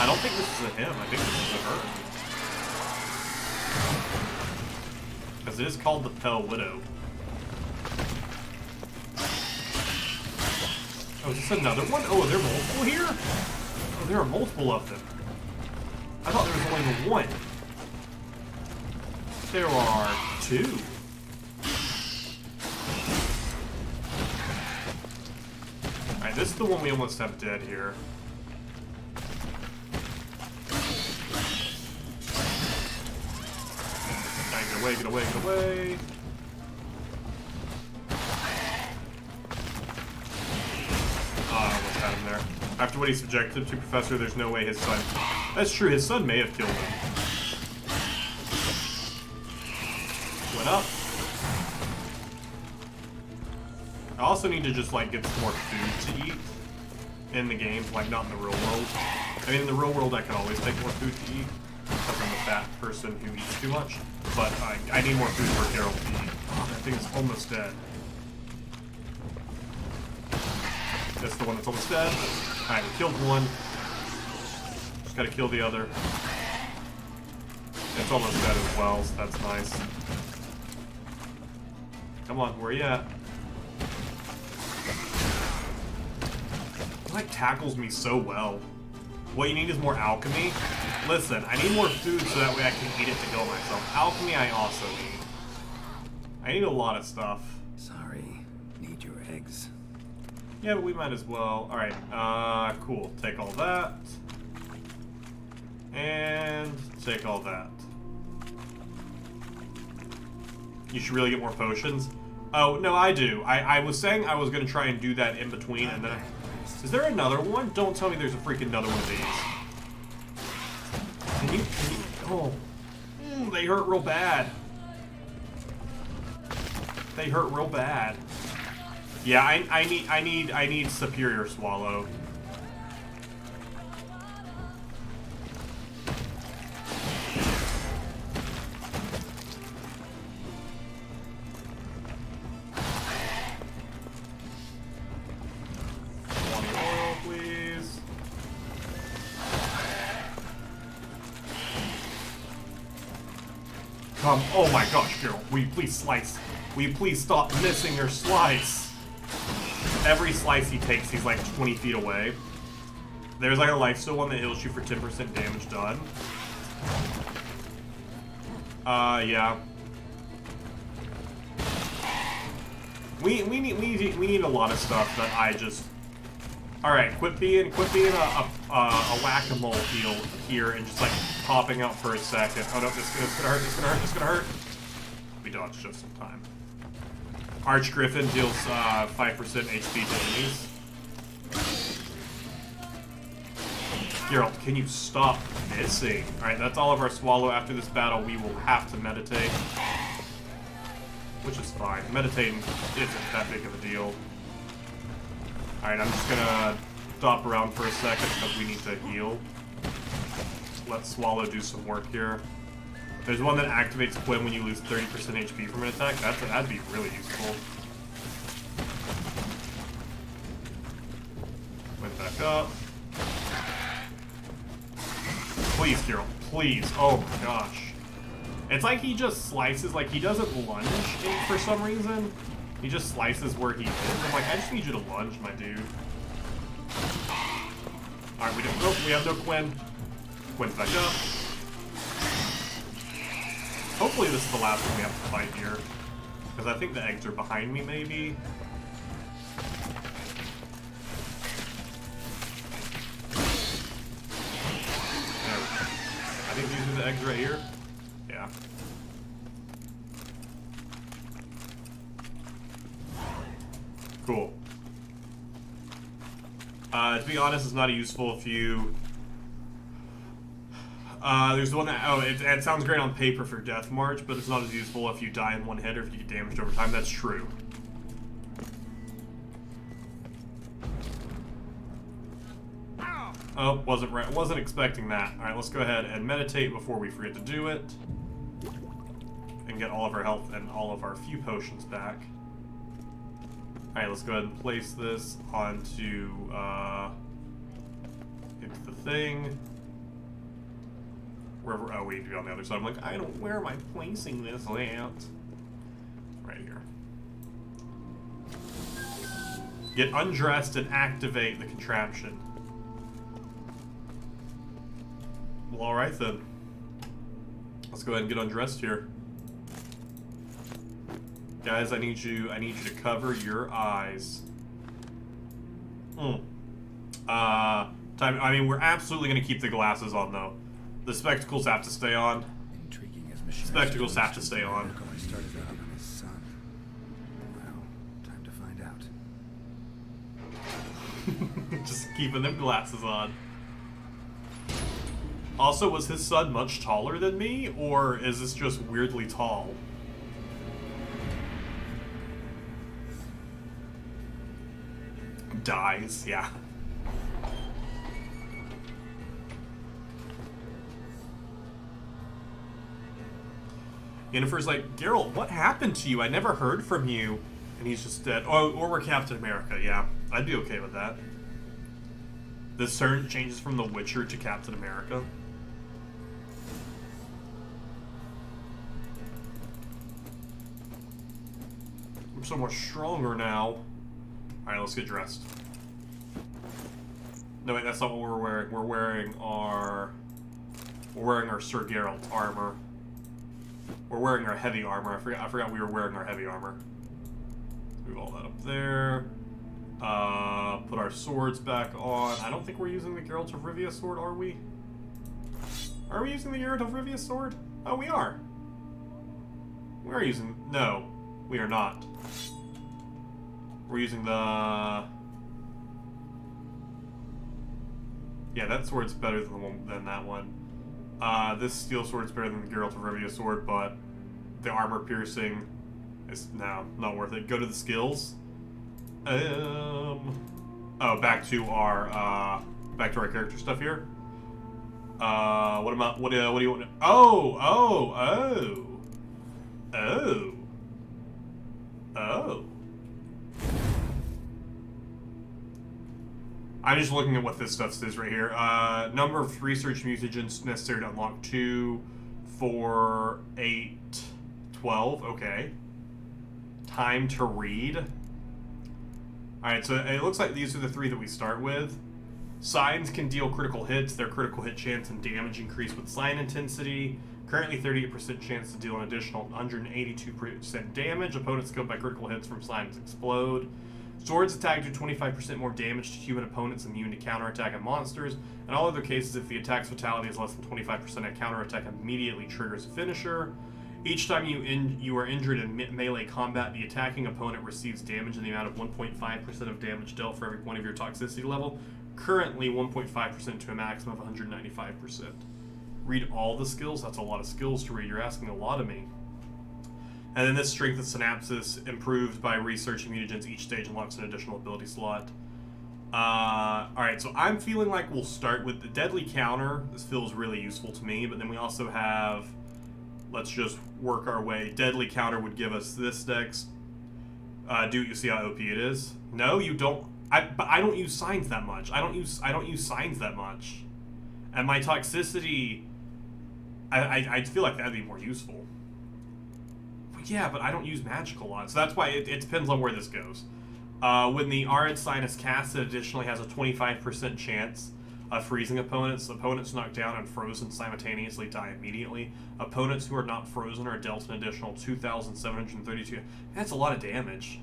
[SPEAKER 1] I don't think this is a him. I think this is a her. Because it is called the Pale Widow. Oh, is this another one? Oh, are there multiple here? Oh, there are multiple of them. I thought there was only one. There are two. Alright, this is the one we almost have dead here. Get away, get away, get away. Ah, what's happened there? After what he subjected to, Professor, there's no way his son... That's true, his son may have killed him. Went up. I also need to just, like, get some more food to eat in the game, like, not in the real world. I mean, in the real world, I can always take more food to eat, because I'm a fat person who eats too much. But I, I need more food for Geralt to eat. That thing is almost dead. That's the one that's almost dead. Alright, we killed one. Just gotta kill the other. It's almost dead as well, so that's nice. Come on, where are you at? Like tackles me so well. What you need is more alchemy. Listen, I need more food so that way I can eat it to heal myself. Alchemy I also need. I need a lot of stuff.
[SPEAKER 2] Sorry. Need your eggs.
[SPEAKER 1] Yeah, but we might as well. Alright, uh, cool. Take all that. And take all that. You should really get more potions. Oh, no, I do. I, I was saying I was going to try and do that in between, and then... Is there another one? Don't tell me there's a freaking another one of these. Can you... Can you oh. Mm, they hurt real bad. They hurt real bad. Yeah, I, I need I need I need superior swallow. Come, oh my gosh, Carol, will you please slice? Will you please stop missing your slice? Every slice he takes, he's like 20 feet away. There's like a lifesteal one that heals you for 10% damage done. Uh, yeah. We, we need we need we need a lot of stuff that I just. All right, quit being quit being a a, a, a whack-a-mole heal here and just like popping out for a second. Oh no, this, is gonna hurt. This is gonna hurt. This is gonna hurt. We dodged just in time. Arch Griffin deals uh, 5% HP to enemies. Geralt, can you stop missing? Alright, that's all of our swallow. After this battle, we will have to meditate. Which is fine. Meditating isn't that big of a deal. Alright, I'm just gonna stop around for a second because we need to heal. Let Swallow do some work here. There's one that activates Quen when you lose 30% HP from an attack. That's, that'd be really useful. Went back up. Please, Geralt. Please. Oh my gosh. It's like he just slices, like he doesn't lunge for some reason. He just slices where he is. I'm like, I just need you to lunge, my dude. Alright, we don't. Nope, we have no Quen. Quen's back up. Hopefully this is the last one we have to fight here. Because I think the eggs are behind me, maybe. I think these are the eggs right here. Yeah. Cool. Uh, to be honest, it's not useful if you uh, there's the one that, oh, it, it, sounds great on paper for Death March, but it's not as useful if you die in one hit or if you get damaged over time. That's true. Oh, wasn't right. Wasn't expecting that. All right, let's go ahead and meditate before we forget to do it, and get all of our health and all of our few potions back. All right, let's go ahead and place this onto uh, into the thing wherever, oh, we need to be on the other side. I'm like, I don't, where am I placing this at? Right here. Get undressed and activate the contraption. Well, alright then. Let's go ahead and get undressed here. Guys, I need you, I need you to cover your eyes. Hmm. Uh, time, I mean, we're absolutely going to keep the glasses on, though. The spectacles have to stay on.
[SPEAKER 2] Intriguing as
[SPEAKER 1] Spectacles have to stay on.
[SPEAKER 2] I started on his son. Well, time to find out. [laughs]
[SPEAKER 1] Just keeping them glasses on. Also, was his son much taller than me, or is this just weirdly tall? Dies, yeah. Yennefer's like, Geralt, what happened to you? I never heard from you. And he's just dead. Oh, or we're Captain America, yeah. I'd be okay with that. The CERN changes from The Witcher to Captain America. I'm so much stronger now. Alright, let's get dressed. No, wait, that's not what we're wearing. We're wearing our... We're wearing our Sir Geralt armor. We're wearing our heavy armor. I forgot, I forgot we were wearing our heavy armor. Move all that up there. Uh, put our swords back on. I don't think we're using the Geralt of Rivia sword, are we? Are we using the Geralt of Rivia sword? Oh, we are. We are using... No, we are not. We're using the... Yeah, that sword's better than the one than that one. Uh, this steel sword is better than the Geralt of Rivia sword, but the armor piercing is no, not worth it. Go to the skills. Um. Oh, back to our uh, back to our character stuff here. Uh, what about what? Uh, what do you want? Oh, oh, oh, oh, oh. I'm just looking at what this stuff says right here. Uh, number of research mutagens necessary to unlock 2, 4, 8, 12. Okay. Time to read. Alright, so it looks like these are the three that we start with. Signs can deal critical hits. Their critical hit chance and damage increase with sign intensity. Currently 38% chance to deal an additional 182% damage. Opponents killed by critical hits from signs explode. Swords attack do 25% more damage to human opponents immune to counterattack and monsters. In all other cases, if the attack's fatality is less than 25%, a counterattack immediately triggers a finisher. Each time you in, you are injured in me melee combat, the attacking opponent receives damage in the amount of 1.5% of damage dealt for every point of your toxicity level. Currently, 1.5% to a maximum of 195%. Read all the skills? That's a lot of skills to read. You're asking a lot of me. And then this Strength of Synapses, improved by researching mutagens each stage, unlocks an additional ability slot. Uh, Alright, so I'm feeling like we'll start with the Deadly Counter. This feels really useful to me, but then we also have... Let's just work our way. Deadly Counter would give us this dex. Uh, do you see how OP it is? No, you don't. I, but I don't use signs that much. I don't use I don't use signs that much, and my toxicity. I I, I feel like that'd be more useful yeah, but I don't use magic a lot, so that's why it, it depends on where this goes. Uh, when the Aard Sign is cast, it additionally has a 25% chance of freezing opponents. Opponents knocked down and frozen simultaneously die immediately. Opponents who are not frozen are dealt an additional 2,732. That's a lot of damage.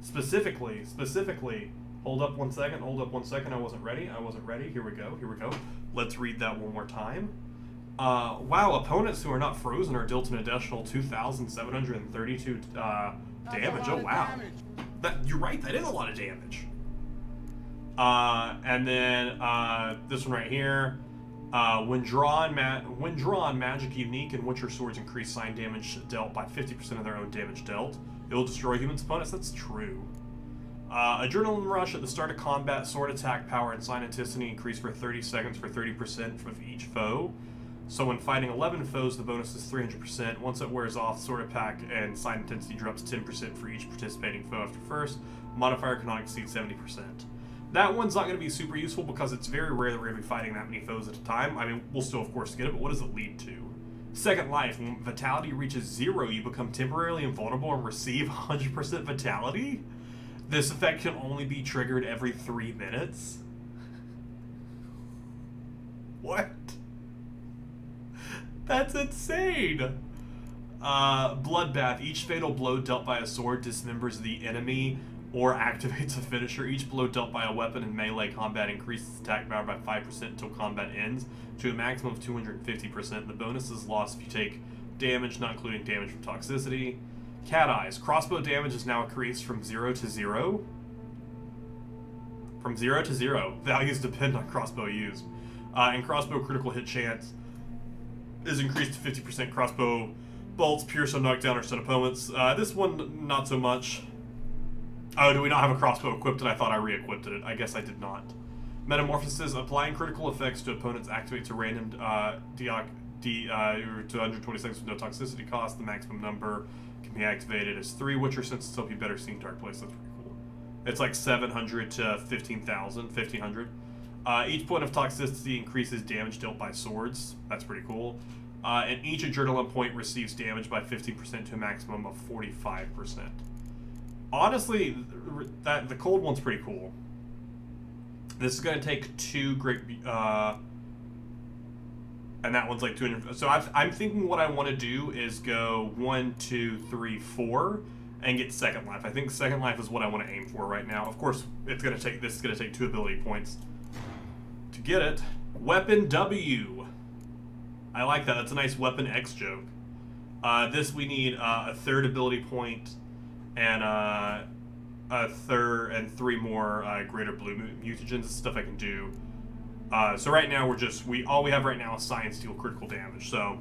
[SPEAKER 1] Specifically, specifically, hold up one second, hold up one second, I wasn't ready, I wasn't ready, here we go, here we go. Let's read that one more time. Uh, wow, opponents who are not frozen are dealt an additional 2,732 uh, damage. Oh, wow. Damage. That, you're right, that is a lot of damage. Uh, and then uh, this one right here. Uh, when drawn, when drawn, magic unique and Witcher swords increase sign damage dealt by 50% of their own damage dealt. It will destroy humans' opponents. That's true. Uh, Adrenaline Rush at the start of combat, sword attack power and sign intensity increase for 30 seconds for 30% of each foe. So when fighting 11 foes, the bonus is 300%. Once it wears off, Sword Attack and Sign Intensity drops 10% for each participating foe after first. Modifier cannot exceed 70%. That one's not going to be super useful because it's very rare that we're going to be fighting that many foes at a time. I mean, we'll still, of course, get it, but what does it lead to? Second Life, when Vitality reaches zero, you become temporarily invulnerable and receive 100% Vitality? This effect can only be triggered every three minutes? what? That's insane! Uh, Bloodbath. Each fatal blow dealt by a sword dismembers the enemy or activates a finisher. Each blow dealt by a weapon in melee combat increases attack power by 5% until combat ends to a maximum of 250%. The bonus is lost if you take damage, not including damage from toxicity. Cat Eyes. Crossbow damage is now increased from 0 to 0. From 0 to 0. Values depend on crossbow used. Uh, and crossbow critical hit chance is increased to 50% crossbow bolts, pierce on knockdown or stun opponents. Uh, this one, not so much. Oh, do we not have a crossbow equipped? And I thought I re-equipped it. I guess I did not. Metamorphosis. Applying critical effects to opponents activates a random uh, Dioc D, uh, to 126 with no toxicity cost. The maximum number can be activated as 3 Witcher senses help you better see in dark place. That's pretty cool. It's like 700 to 15,000, 1500. Uh, each point of toxicity increases damage dealt by swords. That's pretty cool. Uh, and each adrenaline point receives damage by 15% to a maximum of 45%. Honestly, that the cold one's pretty cool. This is going to take two great... Uh, and that one's like 200. So i am thinking what I want to do is go one, two, three, four, and get second life. I think second life is what I want to aim for right now. Of course, it's gonna take this is gonna take two ability points to get it. Weapon W. I like that. That's a nice weapon X joke. Uh, this we need uh, a third ability point and uh, a third and three more uh, greater blue mutagens. stuff I can do. Uh, so right now we're just we all we have right now is science deal critical damage. So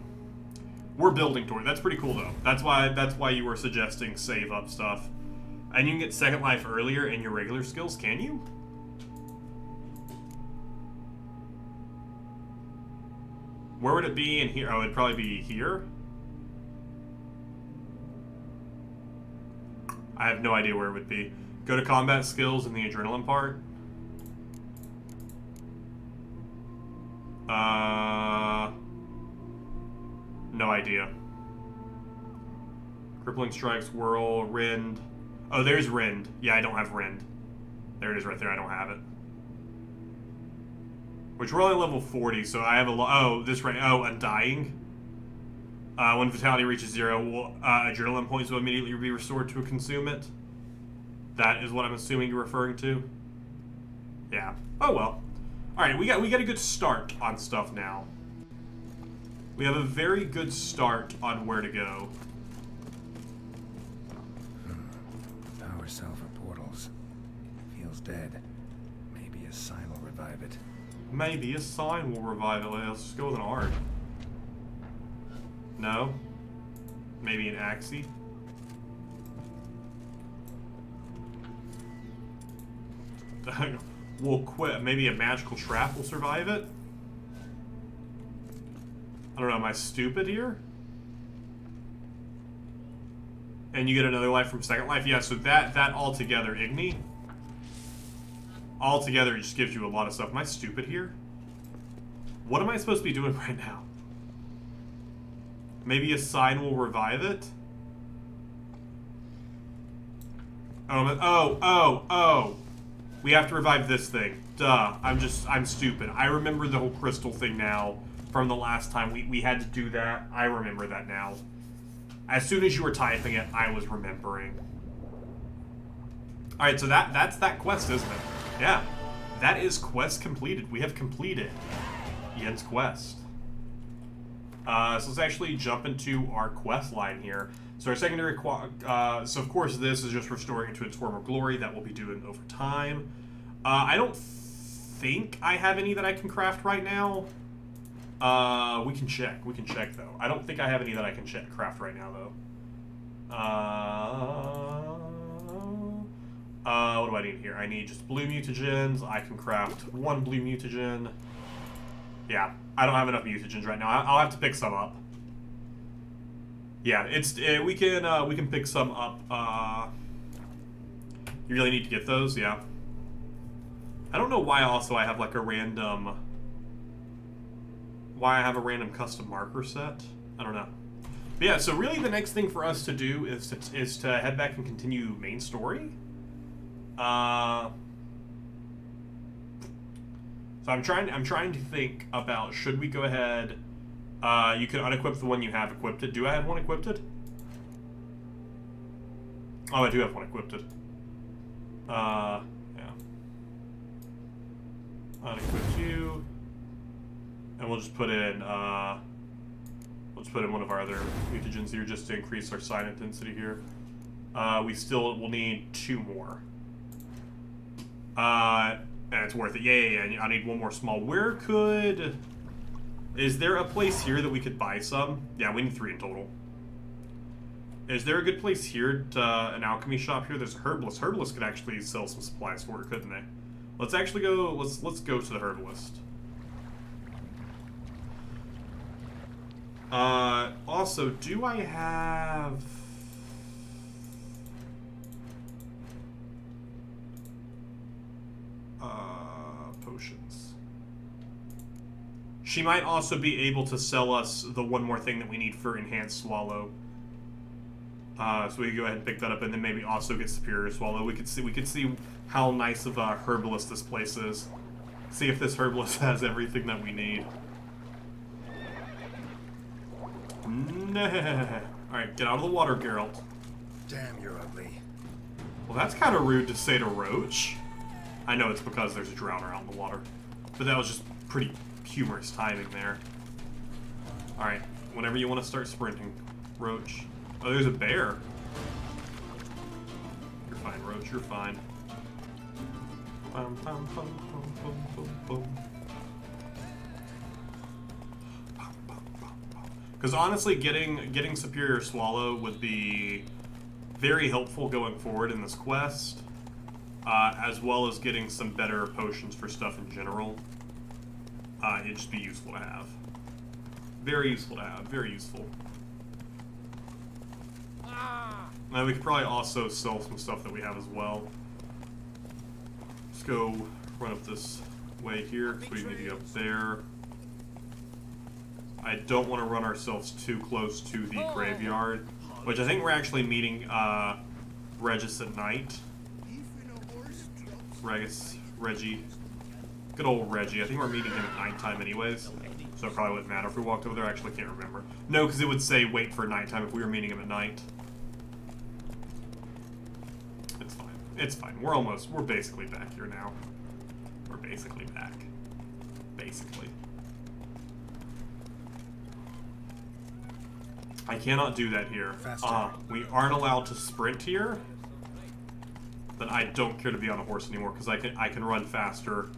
[SPEAKER 1] we're building toward. That's pretty cool though. That's why that's why you were suggesting save up stuff. And you can get second life earlier in your regular skills, can you? Where would it be in here? Oh, it'd probably be here. I have no idea where it would be. Go to combat skills in the adrenaline part. Uh, no idea. Crippling strikes, whirl, rend. Oh, there's rend. Yeah, I don't have rend. There it is right there. I don't have it. Which we're only level 40, so I have a lot. Oh, this right. Oh, undying. Uh, when vitality reaches zero, will, uh, adrenaline points will immediately be restored to consume it. That is what I'm assuming you're referring to. Yeah. Oh well. All right, we got we got a good start on stuff now. We have a very good start on where to go.
[SPEAKER 2] Power cell for portals. Feels dead. Maybe a sign will revive it.
[SPEAKER 1] Maybe a sign will revive it. Let's just go with an Aard. No? Maybe an Axii? [laughs] we'll quit. Maybe a magical trap will survive it? I don't know, am I stupid here? And you get another life from second life? Yeah, so that, that altogether, Igni, altogether it just gives you a lot of stuff. Am I stupid here? What am I supposed to be doing [laughs] right now? Maybe a sign will revive it? Oh, oh, oh, oh. We have to revive this thing. Duh. I'm just, I'm stupid. I remember the whole crystal thing now from the last time we, we had to do that. I remember that now. As soon as you were typing it, I was remembering. Alright, so that that's that quest, isn't it? Yeah. That is quest completed. We have completed Yen's quest. Uh, so let's actually jump into our quest line here. So our secondary, uh, so of course this is just restoring it to its former glory. That we'll be doing over time. Uh, I don't think I have any that I can craft right now. Uh, we can check. We can check though. I don't think I have any that I can craft right now though. Uh, uh, what do I need here? I need just blue mutagens. I can craft one blue mutagen. Yeah, I don't have enough mutagens right now. I'll have to pick some up. Yeah, it's uh, we can uh, we can pick some up. Uh, you really need to get those, yeah. I don't know why. Also, I have like a random. Why I have a random custom marker set. I don't know. But yeah, so really the next thing for us to do is to is to head back and continue main story. Uh. So I'm trying. I'm trying to think about should we go ahead uh, you can unequip the one you have equipped. It. Do I have one equipped? It? Oh, I do have one equipped. It. Uh, yeah. Unequip you. And we'll just put in, uh, Let's put in one of our other mutagens here just to increase our sign intensity here. Uh, we still will need two more. Uh, and it's worth it. Yeah, yeah, yeah. I need one more small. Where could... Is there a place here that we could buy some? Yeah, we need three in total. Is there a good place here, to, uh, an alchemy shop here? There's a herbalist. Herbalist could actually sell some supplies for it, couldn't they? Let's actually go. Let's let's go to the herbalist. Uh, also, do I have? Uh, potions. She might also be able to sell us the one more thing that we need for enhanced swallow. Uh, so we can go ahead and pick that up, and then maybe also get superior swallow. We could see we could see how nice of a herbalist this place is. See if this herbalist [laughs] has everything that we need. Nah. Alright, get out of the water, Geralt.
[SPEAKER 2] Damn, you're ugly.
[SPEAKER 1] Well, that's kind of rude to say to Roach. I know it's because there's a drowner out in the water. But that was just pretty humorous timing there. Alright, whenever you want to start sprinting, Roach. Oh, there's a bear. You're fine, Roach, you're fine. Because honestly, getting getting Superior Swallow would be very helpful going forward in this quest, uh, as well as getting some better potions for stuff in general. Uh, it'd just be useful to have. Very useful to have. Very useful. Now we could probably also sell some stuff that we have as well. Let's go run up this way here, because we need to get up there. I don't want to run ourselves too close to the graveyard, which I think we're actually meeting uh, Regis at night. Regis, Reggie. Good old Reggie. I think we're meeting him at nighttime anyways, so it probably wouldn't matter if we walked over there. I actually can't remember. No, because it would say wait for nighttime if we were meeting him at night. It's fine. It's fine. We're almost, we're basically back here now. We're basically back. Basically. I cannot do that here. Uh, we aren't allowed to sprint here. But I don't care to be on a horse anymore because I can I can run faster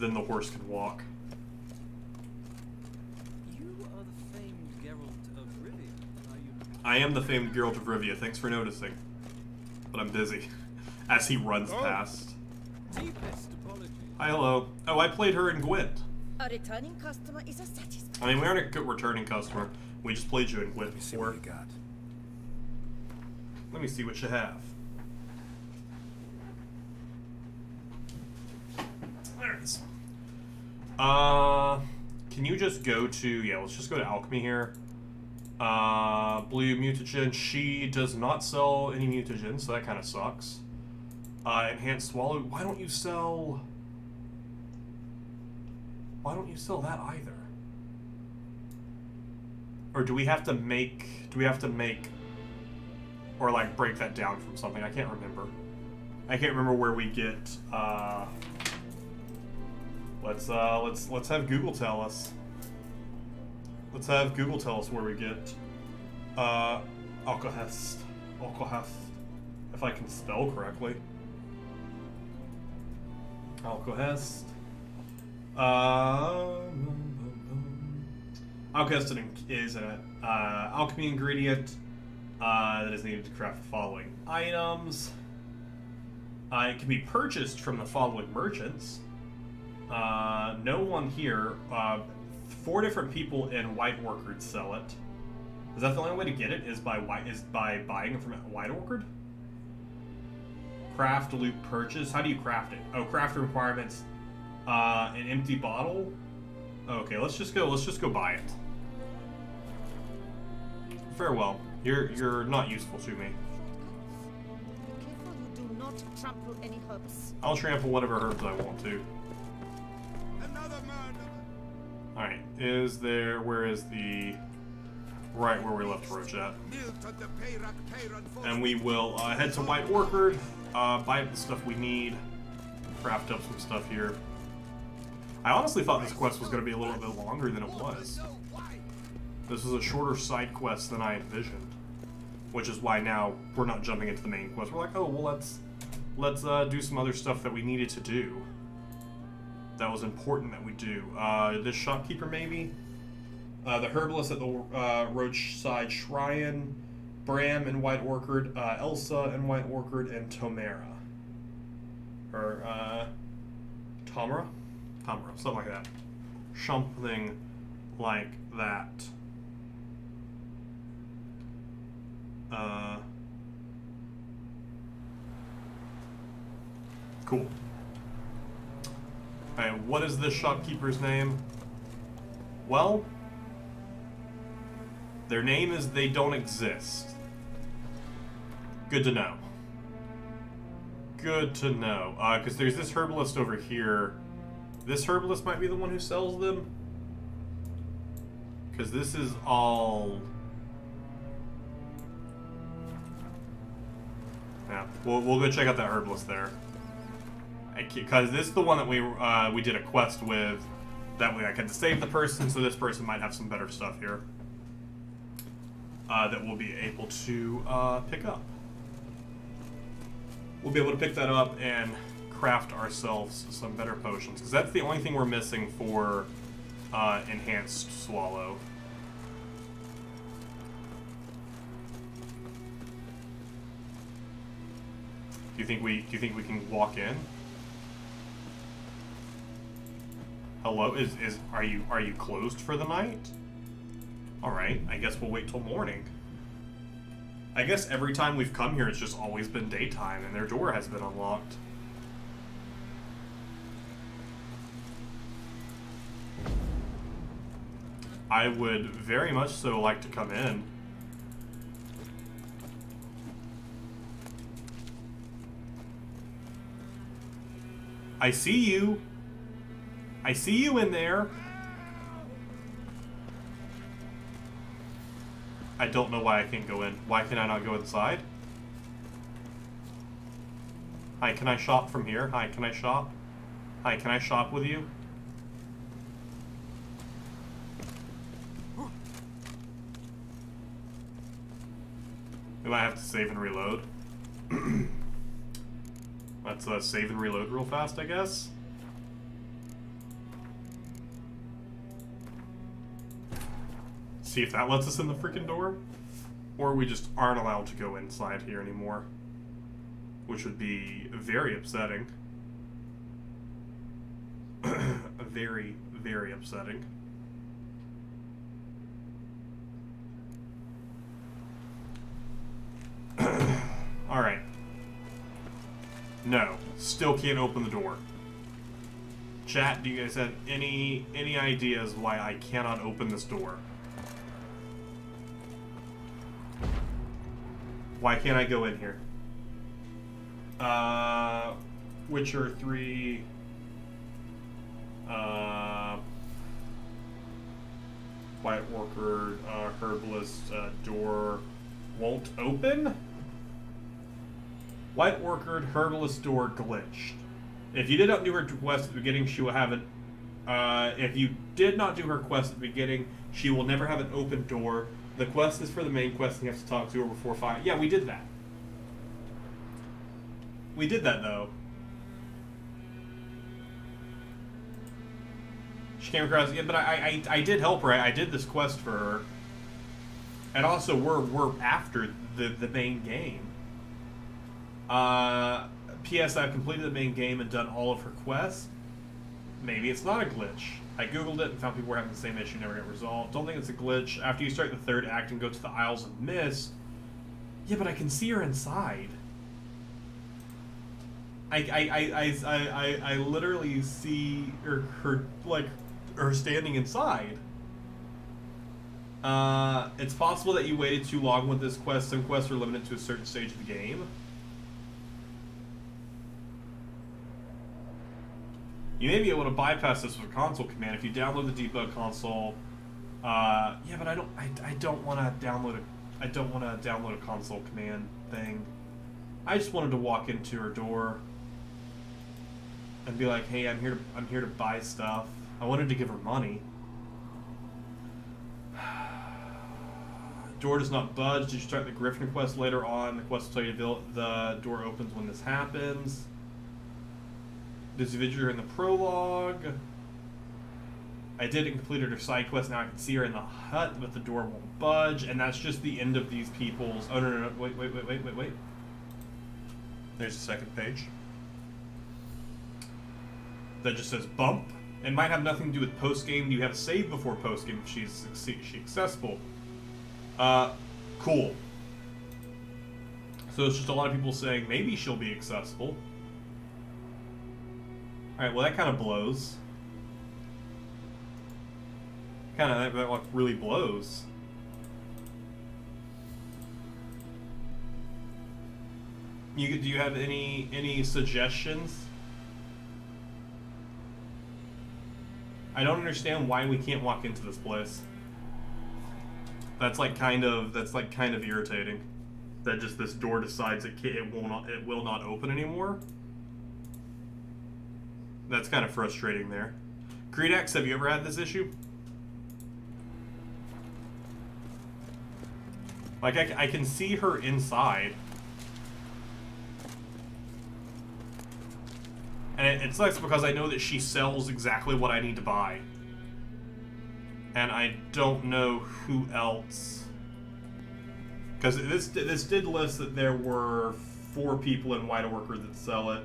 [SPEAKER 1] than the horse can walk.
[SPEAKER 4] You are the famed Geralt of Rivia, are you?
[SPEAKER 1] I am the famed Geralt of Rivia. Thanks for noticing. But I'm busy. [laughs] As he runs
[SPEAKER 4] Oh.
[SPEAKER 1] past.
[SPEAKER 4] Deepest apologies.
[SPEAKER 1] Hi, hello. Oh, I played her in Gwent.
[SPEAKER 5] A returning customer is a satisfied.
[SPEAKER 1] I mean, we aren't a good returning customer. We just played you in Gwent
[SPEAKER 2] Let me see what
[SPEAKER 1] before.
[SPEAKER 2] you got.
[SPEAKER 1] Let me see what you have. There it is. Uh, can you just go to yeah? Let's just go to alchemy here. Uh, blue mutagen. She does not sell any mutagen, so that kind of sucks. Uh, enhanced swallow. Why don't you sell? Why don't you sell that either? Or do we have to make? Do we have to make? Or like break that down from something? I can't remember. I can't remember where we get. Uh, let's uh, let's let's have Google tell us. Let's have Google tell us where we get uh, Alcohest. Alcohest. If I can spell correctly. Alcohest. Uh, Alcohest is an uh, alchemy ingredient uh, that is needed to craft the following items. Uh, it can be purchased from the following merchants. Uh, no one here. Uh, four different people in White Orchard sell it. Is that the only way to get it? Is by white is by buying it from White Orchard? Craft, loot, purchase. How do you craft it? Oh, craft requirements. Uh, an empty bottle. Okay, let's just go. Let's just go buy it. Farewell. You're you're not useful to me.
[SPEAKER 5] Careful you do not trample any herbs.
[SPEAKER 1] I'll trample whatever herbs I want to. Is there, where is the, right where we left Roach at. And we will uh, head to White Orchard, uh, buy up the stuff we need, craft up some stuff here. I honestly thought this quest was going to be a little bit longer than it was. This is a shorter side quest than I envisioned. Which is why now we're not jumping into the main quest. We're like, oh, well, let's let's uh, do some other stuff that we needed to do. That was important that we do. Uh, shopkeeper, maybe? Uh, the herbalist at the uh, roadside shrine, Bram and White Orchard, uh, Elsa and White Orchard, and Tomera. Or, uh, Tomara? Tomara, something like that. Something like that. Uh, cool. What is this shopkeeper's name? Well, their name is They Don't Exist. Good to know. Good to know. Uh, because there's this herbalist over here. This herbalist might be the one who sells them. Because this is all... Yeah, we'll, we'll go check out that herbalist there. Because this is the one that we uh, we did a quest with. That way I to save the person, so this person might have some better stuff here. Uh, that we'll be able to uh, pick up. We'll be able to pick that up and craft ourselves some better potions. Because that's the only thing we're missing for uh, Enhanced Swallow. Do you think we do you think we can walk in? Hello, is is are you are you closed for the night? All right, I guess we'll wait till morning. I guess every time we've come here, it's just always been daytime, and their door has been unlocked. I would very much so like to come in. I see you. I see you in there. I don't know why I can't go in. Why can I not go inside? Hi, can I shop from here? Hi, can I shop? Hi, can I shop with you? Do I have to save and reload? [clears throat] Let's uh, save and reload real fast, I guess. See if that lets us in the freaking door. Or we just aren't allowed to go inside here anymore. Which would be very upsetting. [coughs] very, very upsetting. [coughs] Alright. No. Still can't open the door. Chat, do you guys have any any ideas why I cannot open this door? Why can't I go in here? Uh, Witcher 3. Uh, White Orchard, uh, Herbalist uh, door won't open? White Orchard Herbalist door glitched. If you did not do her quest at the beginning, she will have an. Uh, if you did not do her quest at the beginning, she will never have an open door. The quest is for the main quest, and you have to talk to her before five. Yeah, we did that. We did that though. She came across, yeah, but I, I, I did help her. I, I did this quest for her, and also we're we're after the the main game. Uh, P.S. I've completed the main game and done all of her quests. Maybe it's not a glitch. I googled it and found people were having the same issue, never got resolved. Don't think it's a glitch. After you start the third act and go to the Isles of Mist, yeah, but I can see her inside. I I I I I, I literally see her, her like her standing inside. Uh, it's possible that you waited too long with this quest. Some quests are limited to a certain stage of the game. You may be able to bypass this with a console command if you download the debug console. Uh, yeah, but I don't. I, I don't want to download a. I don't want to download a console command thing. I just wanted to walk into her door and be like, "Hey, I'm here. To, I'm here to buy stuff." I wanted to give her money. Door does not budge. Did you start the Griffin quest later on? The quest will tell you the, the door opens when this happens. There's a video in the prologue. I did and completed her side quest. Now I can see her in the hut, but the door won't budge. And that's just the end of these people's. Oh, no, no, no. Wait, wait, wait, wait, wait, wait. There's the second page. That just says bump. It might have nothing to do with post game. You have a save before post game if she's successful? Uh, cool. So it's just a lot of people saying maybe she'll be accessible. Alright, well that kind of blows. Kind of, that, that really blows. You, do you have any any suggestions? I don't understand why we can't walk into this place. That's like kind of that's like kind of irritating. That just this door decides it can't, it will not it will not open anymore. That's kind of frustrating there. Creedex, have you ever had this issue? Like I, I can see her inside. And it, it sucks because I know that she sells exactly what I need to buy. And I don't know who else. Because this this did list that there were four people in White Orchard that sell it.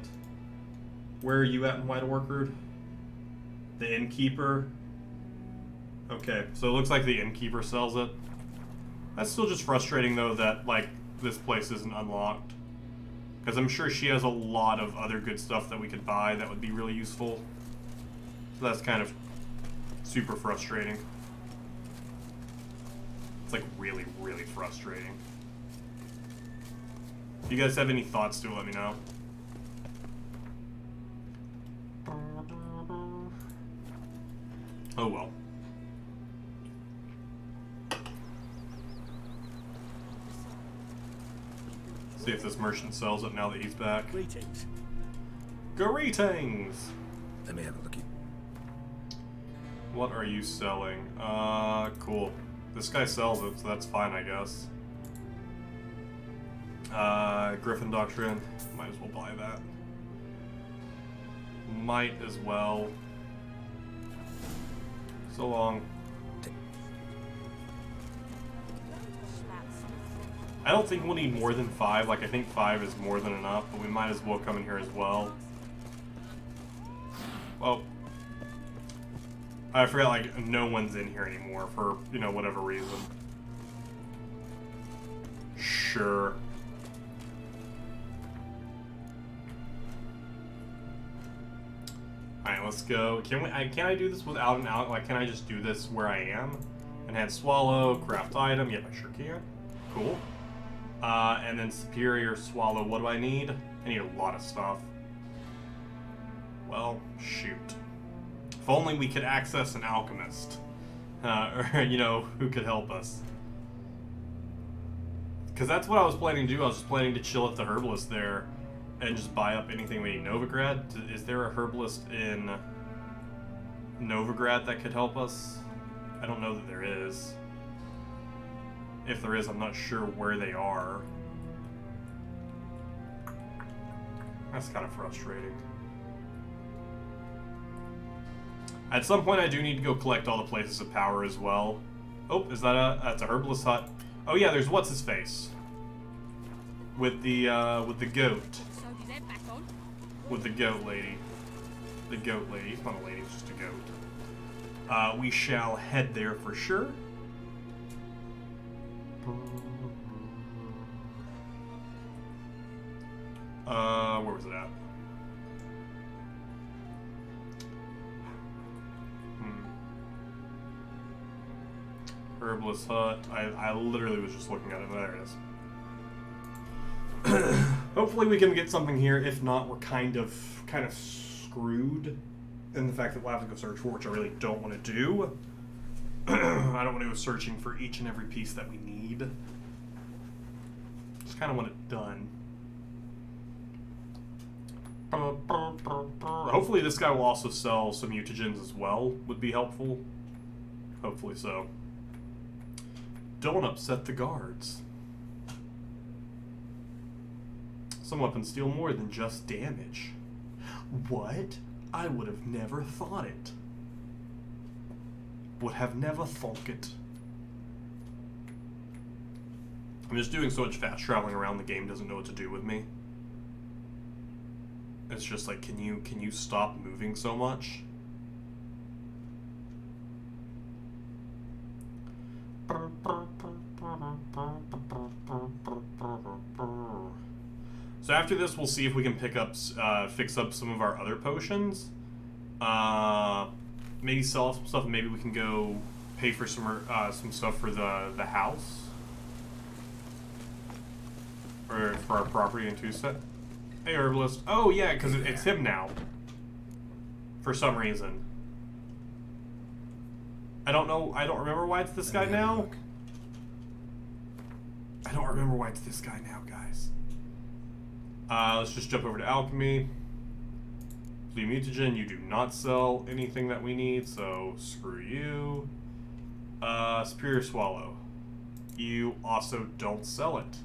[SPEAKER 1] Where are you at in White Orchard? The innkeeper? Okay, so it looks like the innkeeper sells it. That's still just frustrating though that like this place isn't unlocked. Because I'm sure she has a lot of other good stuff that we could buy that would be really useful. So that's kind of super frustrating. It's like really, really frustrating. If you guys have any thoughts to it, let me know. Oh well. See if this merchant sells it now that he's back.
[SPEAKER 6] Greetings.
[SPEAKER 1] Greetings!
[SPEAKER 2] Let me have a looky.
[SPEAKER 1] What are you selling? Uh, cool. This guy sells it, so that's fine, I guess. Uh, Griffin Decoction. Might as well buy that. Might as well. So long. I don't think we'll need more than five. Like, I think five is more than enough, but we might as well come in here as well. Well, I forgot, like, no one's in here anymore for, you know, whatever reason. Sure. Let's go. Can we, I, can I do this without an out? Like, can I just do this where I am? Enhance swallow, craft item. Yep, I sure can. Cool. Uh, and then superior swallow. What do I need? I need a lot of stuff. Well, shoot. If only we could access an alchemist. Uh, [laughs] or, you know, who could help us. Because that's what I was planning to do. I was planning to chill at the herbalist there and just buy up anything we need. Novigrad? Is there a herbalist in Novigrad that could help us? I don't know that there is. If there is, I'm not sure where they are. That's kind of frustrating. At some point, I do need to go collect all the places of power as well. Oh, is that a that's a herbalist hut? Oh yeah, there's what's his face with the uh, with the goat, with the goat lady, the goat lady. It's not a lady, it's just a goat. Uh, we shall head there for sure. Uh, where was it at? Hmm. Herbalist hut. I, I literally was just looking at it. There it is. [clears throat] Hopefully we can get something here. If not, we're kind of kind of screwed in the fact that we'll have to go search for, which I really don't want to do. [clears throat] I don't want to go searching for each and every piece that we need. Just kind of want it done. Hopefully this guy will also sell some mutagens as well, would be helpful. Hopefully so. Don't upset the guards. Some weapons deal more than just damage. What? I would have never thought it. Would have never thunk it. I'm just doing so much fast traveling around the game doesn't know what to do with me. It's just like, can you can you stop moving so much? So after this, we'll see if we can pick up, uh, fix up some of our other potions. Uh, maybe sell some stuff. Maybe we can go pay for some uh, some stuff for the the house or for our property in Toussaint. Hey, herbalist. Oh yeah, because it, it's him now. For some reason. I don't know. I don't remember why it's this guy
[SPEAKER 2] Let me have a
[SPEAKER 1] now. I don't remember why it's this guy now, guys. Uh, let's just jump over to alchemy. Flea mutagen, you do not sell anything that we need, so screw you. Uh, superior swallow, you also don't sell it.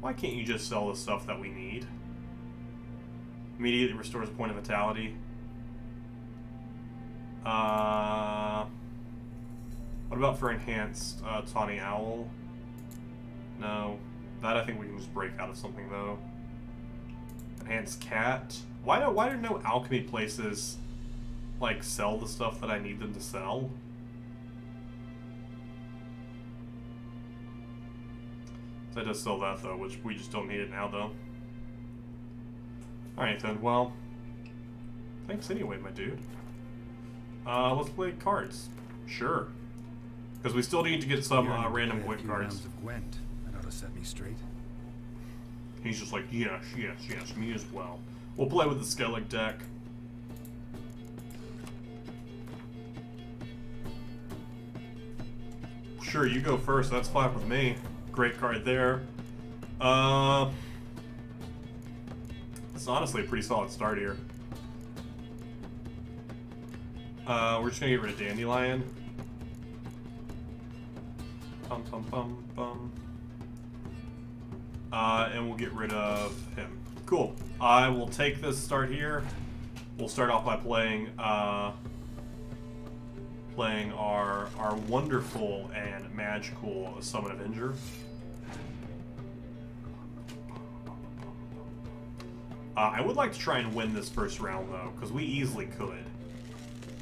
[SPEAKER 1] Why can't you just sell the stuff that we need? Immediately restores a point of vitality. Uh, what about for enhanced uh, tawny owl? No. That I think we can just break out of something though. Enhanced cat. Why do why do no alchemy places like sell the stuff that I need them to sell? That does sell that though, which we just don't need it now though. Alright then, well. Thanks anyway, my dude. Uh, let's play cards. Sure. Because we still need to get some uh, random Gwent cards.
[SPEAKER 2] of Gwent. Set me straight.
[SPEAKER 1] He's just like, yes, yes, yes, me as well. We'll play with the Skellige deck. Sure, you go first. That's fine with me. Great card there. Uh, it's honestly a pretty solid start here. Uh, we're just gonna get rid of Dandelion. Bum bum bum bum. Uh, and we'll get rid of him. Cool. I will take this start here. We'll start off by playing, uh, playing our our wonderful and magical Summon Avenger. Uh, I would like to try and win this first round though, because we easily could.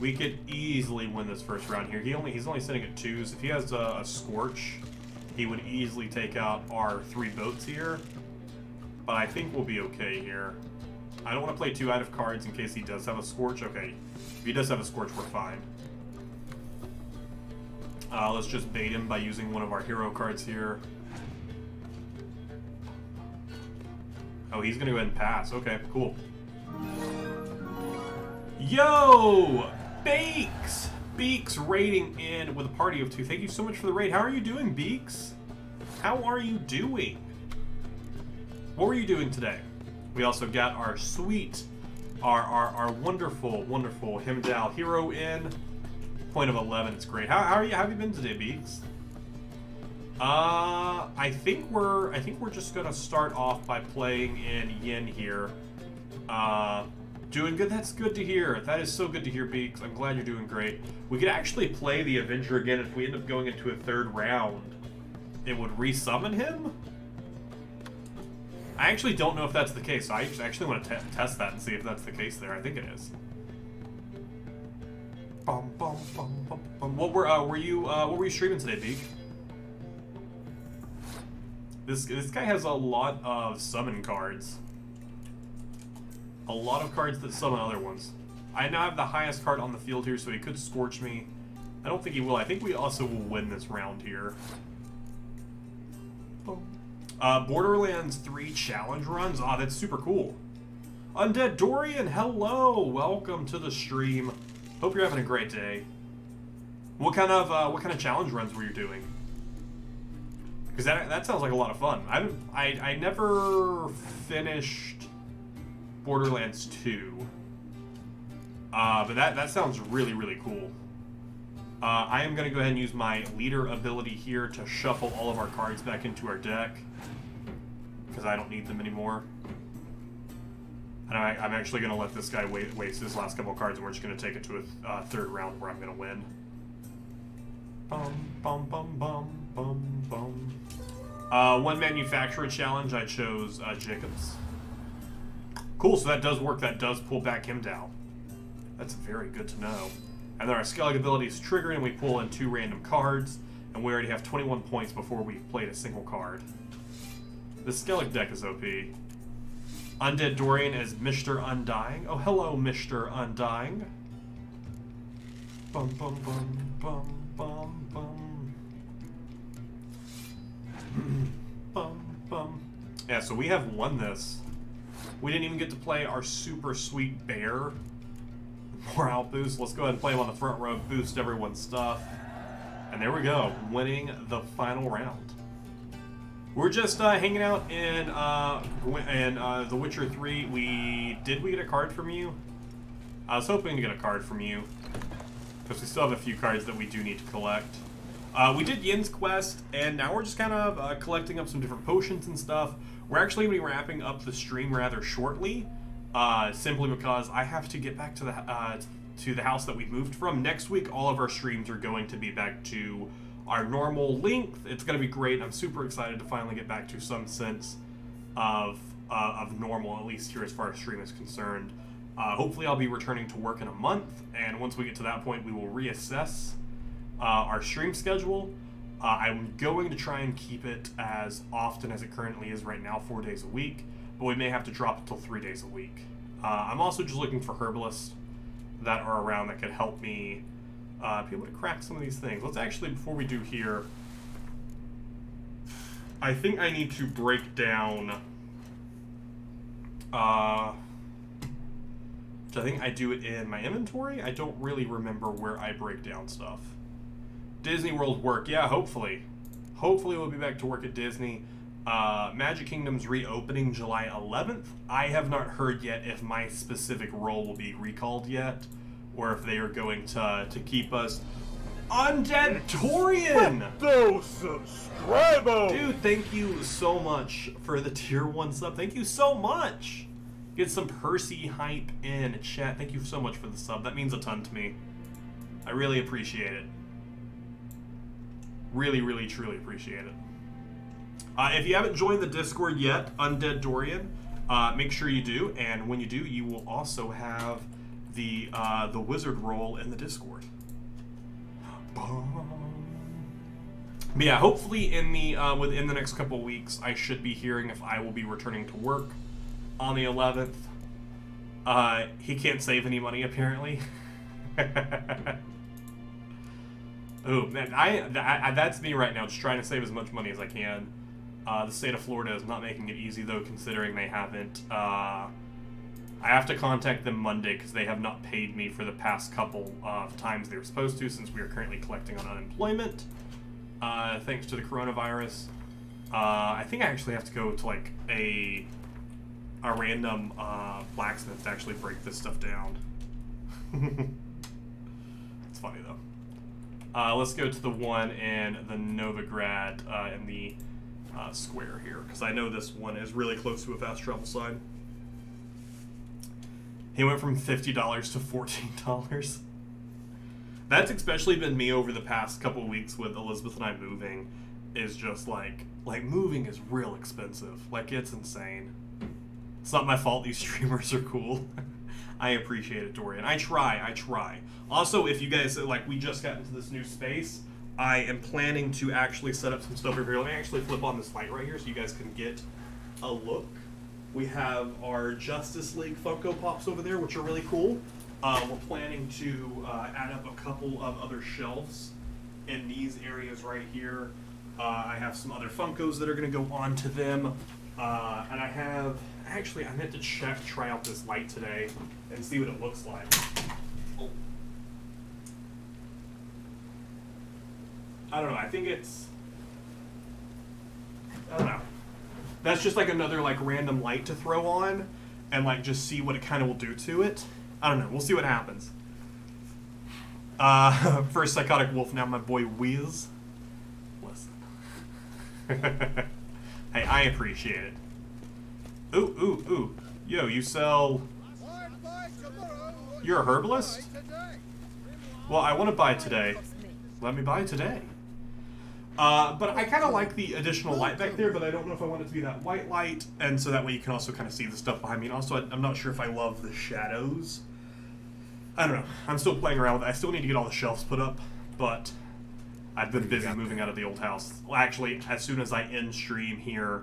[SPEAKER 1] We could easily win this first round here. He only he's only sitting at twos. If he has a, a scorch, he would easily take out our three boats here. But I think we'll be okay here. I don't want to play two out of cards in case he does have a scorch. Okay, if he does have a scorch, we're fine. Uh, let's just bait him by using one of our hero cards here. Oh, he's gonna go ahead and pass. Okay, cool. Yo! Beaks! Beaks raiding in with a party of two. Thank you so much for the raid. How are you doing, Beaks? How are you doing? What were you doing today? We also got our sweet, our our, our wonderful, wonderful Hemdall hero in. Point of 11, it's great. How, how are you? How have you been today, Beaks? Uh, I think we're I think we're just gonna start off by playing in Yen here. Uh, doing good. That's good to hear. That is so good to hear, Beaks. I'm glad you're doing great. We could actually play the Avenger again if we end up going into a third round. It would resummon him. I actually don't know if that's the case. I actually want to test that and see if that's the case there. I think it is. Bum, bum, bum, bum, bum. What were uh, were you uh, what were you streaming today, Beak? This this guy has a lot of summon cards. A lot of cards that summon other ones. I now have the highest card on the field here, so he could scorch me. I don't think he will. I think we also will win this round here. Uh, Borderlands 3 challenge runs. Ah, that's super cool. Undead Dorian, hello! Welcome to the stream. Hope you're having a great day. What kind of uh, what kind of challenge runs were you doing? Because that that sounds like a lot of fun. I I I never finished Borderlands 2. Uh, but that that sounds really really cool. Uh, I am going to go ahead and use my leader ability here to shuffle all of our cards back into our deck. Because I don't need them anymore. And I, I'm actually going to let this guy wait, waste his last couple cards, and we're just going to take it to a uh, third round where I'm going to win. Bum, bum, bum, bum, bum, bum. Uh, one manufacturer challenge, I chose uh, Jacobs. Cool, so that does work. That does pull back him down. That's very good to know. And then our Skellige ability is triggered, and we pull in two random cards, and we already have 21 points before we've played a single card. The Skellige deck is OP. Undead Dorian as Mr. Undying. Oh, hello, Mr. Undying. Bum, bum, bum, bum, bum, bum. [clears throat] bum, bum. Yeah, so we have won this. We didn't even get to play our super sweet bear morale boost. Let's go ahead and play him on the front row, boost everyone's stuff. And there we go, winning the final round. We're just uh, hanging out in uh, in uh, The Witcher 3. We did we get a card from you? I was hoping to get a card from you because we still have a few cards that we do need to collect. Uh, we did Yen's quest, and now we're just kind of uh, collecting up some different potions and stuff. We're actually going to be wrapping up the stream rather shortly, uh, simply because I have to get back to the uh, to the house that we moved from. Next week, all of our streams are going to be back to our normal length. It's going to be great. I'm super excited to finally get back to some sense of uh, of normal, at least here as far as stream is concerned. Uh, hopefully, I'll be returning to work in a month, and once we get to that point, we will reassess uh, our stream schedule. Uh, I'm going to try and keep it as often as it currently is right now, four days a week, but we may have to drop it till three days a week. Uh, I'm also just looking for herbalists that are around that could help me uh, be able to crack some of these things. Let's actually, before we do here, I think I need to break down. Uh, which I think I do it in my inventory. I don't really remember where I break down stuff. Disney World work, yeah, hopefully. Hopefully we'll be back to work at Disney. Uh, Magic Kingdom's reopening July 11th. I have not heard yet if my specific role will be recalled yet, or if they are going to to keep us. Undead Dorian!
[SPEAKER 3] Those subscribers!
[SPEAKER 1] Dude, thank you so much for the [laughs] tier one sub. Thank you so much. Get some Percy hype in chat. Thank you so much for the sub. That means a ton to me. I really appreciate it. Really, really, truly appreciate it. Uh, if you haven't joined the Discord yet, Undead Dorian, uh, make sure you do. And when you do, you will also have the uh, the wizard role in the Discord. But yeah, hopefully in the uh, within the next couple weeks, I should be hearing if I will be returning to work on the 11th. Uh, he can't save any money apparently. [laughs] oh man, I, I that's me right now, just trying to save as much money as I can. Uh, the state of Florida is not making it easy though, considering they haven't. Uh, I have to contact them Monday because they have not paid me for the past couple of times they were supposed to, since we are currently collecting on unemployment. Uh, thanks to the coronavirus. Uh, I think I actually have to go to like a a random uh, blacksmith to actually break this stuff down. [laughs] Uh, let's go to the one in the Novigrad uh, in the uh, square here, because I know this one is really close to a fast travel sign. He went from fifty dollars to fourteen dollars. That's especially been me over the past couple weeks with Elizabeth and I moving. Is just like like moving is real expensive. Like it's insane. It's not my fault these [laughs] streamers are cool. I appreciate it, Dorian. I try, I try. Also, if you guys like, we just got into this new space. I am planning to actually set up some stuff over here. Let me actually flip on this light right here so you guys can get a look. We have our Justice League Funko Pops over there, which are really cool. Uh, we're planning to uh, add up a couple of other shelves in these areas right here. Uh, I have some other Funkos that are going to go onto them. Uh, and I have, actually, I meant to check, try out this light today and see what it looks like. I don't know, I think it's, I don't know. That's just like another like random light to throw on and like just see what it kind of will do to it. I don't know, we'll see what happens. Uh, [laughs] first psychotic wolf, now my boy Wiz. Listen. [laughs] hey, I appreciate it. Ooh, ooh, ooh. Yo, you sell... You're a herbalist? Well, I want to buy today. Let me buy today. Uh, but I kind of like the additional light back there, but I don't know if I want it to be that white light, and so that way you can also kind of see the stuff behind me. And also, I, I'm not sure if I love the shadows. I don't know. I'm still playing around with it. I still need to get all the shelves put up, but I've been busy moving out of the old house. Well, actually, as soon as I end stream here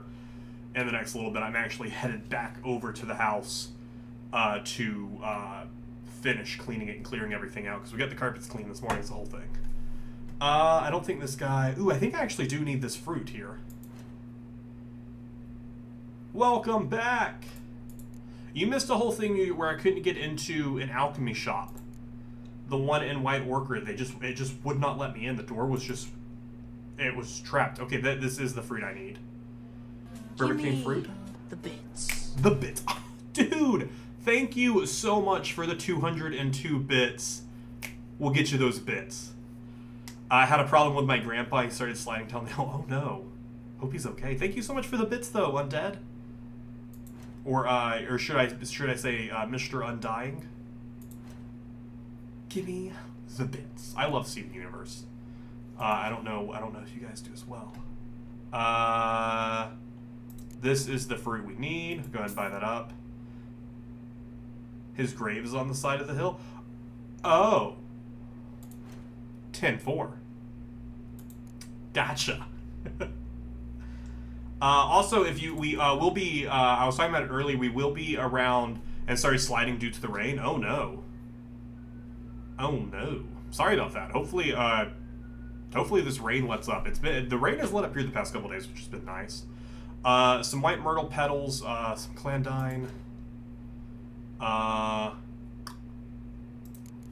[SPEAKER 1] in the next little bit, I'm actually headed back over to the house uh, to uh, finish cleaning it and clearing everything out, because we got the carpets clean this morning, it's the whole thing. Uh, I don't think this guy... Ooh, I think I actually do need this fruit here. Welcome back! You missed a whole thing where I couldn't get into an alchemy shop. The one in White Orchard, they just it just would not let me in. The door was just it was trapped. Okay, th this is the fruit I need. Burger King fruit.
[SPEAKER 6] The bits.
[SPEAKER 1] The bits, [laughs] dude. Thank you so much for the 202 bits. We'll get you those bits. I had a problem with my grandpa. He started sliding down the hill. Oh no. Hope he's okay. Thank you so much for the bits, though, Undead. Or, uh, or should I should I say, uh, Mr. Undying? Give me the bits. I love Steven Universe. Uh, I don't know. I don't know if you guys do as well. Uh, this is the fruit we need. Go ahead and buy that up. His grave is on the side of the hill. Oh. 10-4. Gotcha. [laughs] uh, also, if you, we uh, will be, uh, I was talking about it earlier, we will be around and started sliding due to the rain. Oh no. Oh no. Sorry about that. Hopefully, uh, hopefully this rain lets up. It's been, the rain has let up here the past couple days, which has been nice. Uh, some white myrtle petals, uh, some celandine. Uh,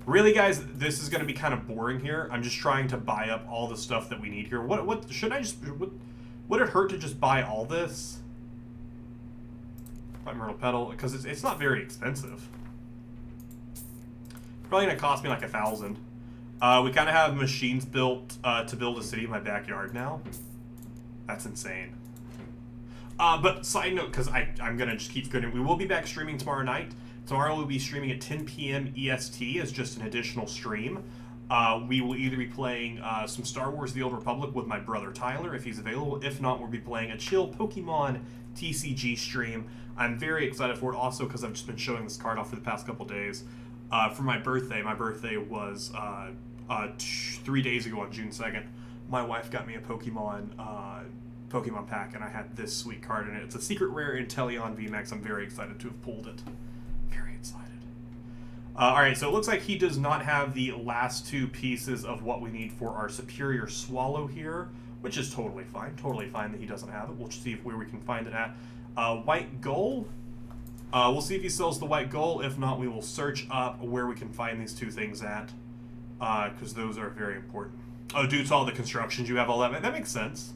[SPEAKER 1] really, guys, this is going to be kind of boring here. I'm just trying to buy up all the stuff that we need here. What, what, should I just, what, would it hurt to just buy all this? White myrtle petal, because it's, it's not very expensive. Probably going to cost me like a thousand. Uh, we kind of have machines built uh, to build a city in my backyard now. That's insane. Uh, but side note, because I'm going to just keep going, we will be back streaming tomorrow night. Tomorrow we'll be streaming at 10 p.m. EST as just an additional stream. Uh, we will either be playing uh, some Star Wars The Old Republic with my brother Tyler, if he's available. If not, we'll be playing a chill Pokemon TCG stream. I'm very excited for it also because I've just been showing this card off for the past couple days. Uh, for my birthday, my birthday was uh, uh, three days ago on June 2nd. My wife got me a Pokemon uh, Pokemon pack, and I had this sweet card in it. It's a secret rare Inteleon VMAX. I'm very excited to have pulled it. Very excited. Uh, Alright, so it looks like he does not have the last two pieces of what we need for our Superior Swallow here, which is totally fine. Totally fine that he doesn't have it. We'll see if where we can find it at. Uh, white Gull. Uh, we'll see if he sells the White Gull. If not, we will search up where we can find these two things at, because uh, those are very important. Oh, due to all the constructions, you have all that. That makes sense.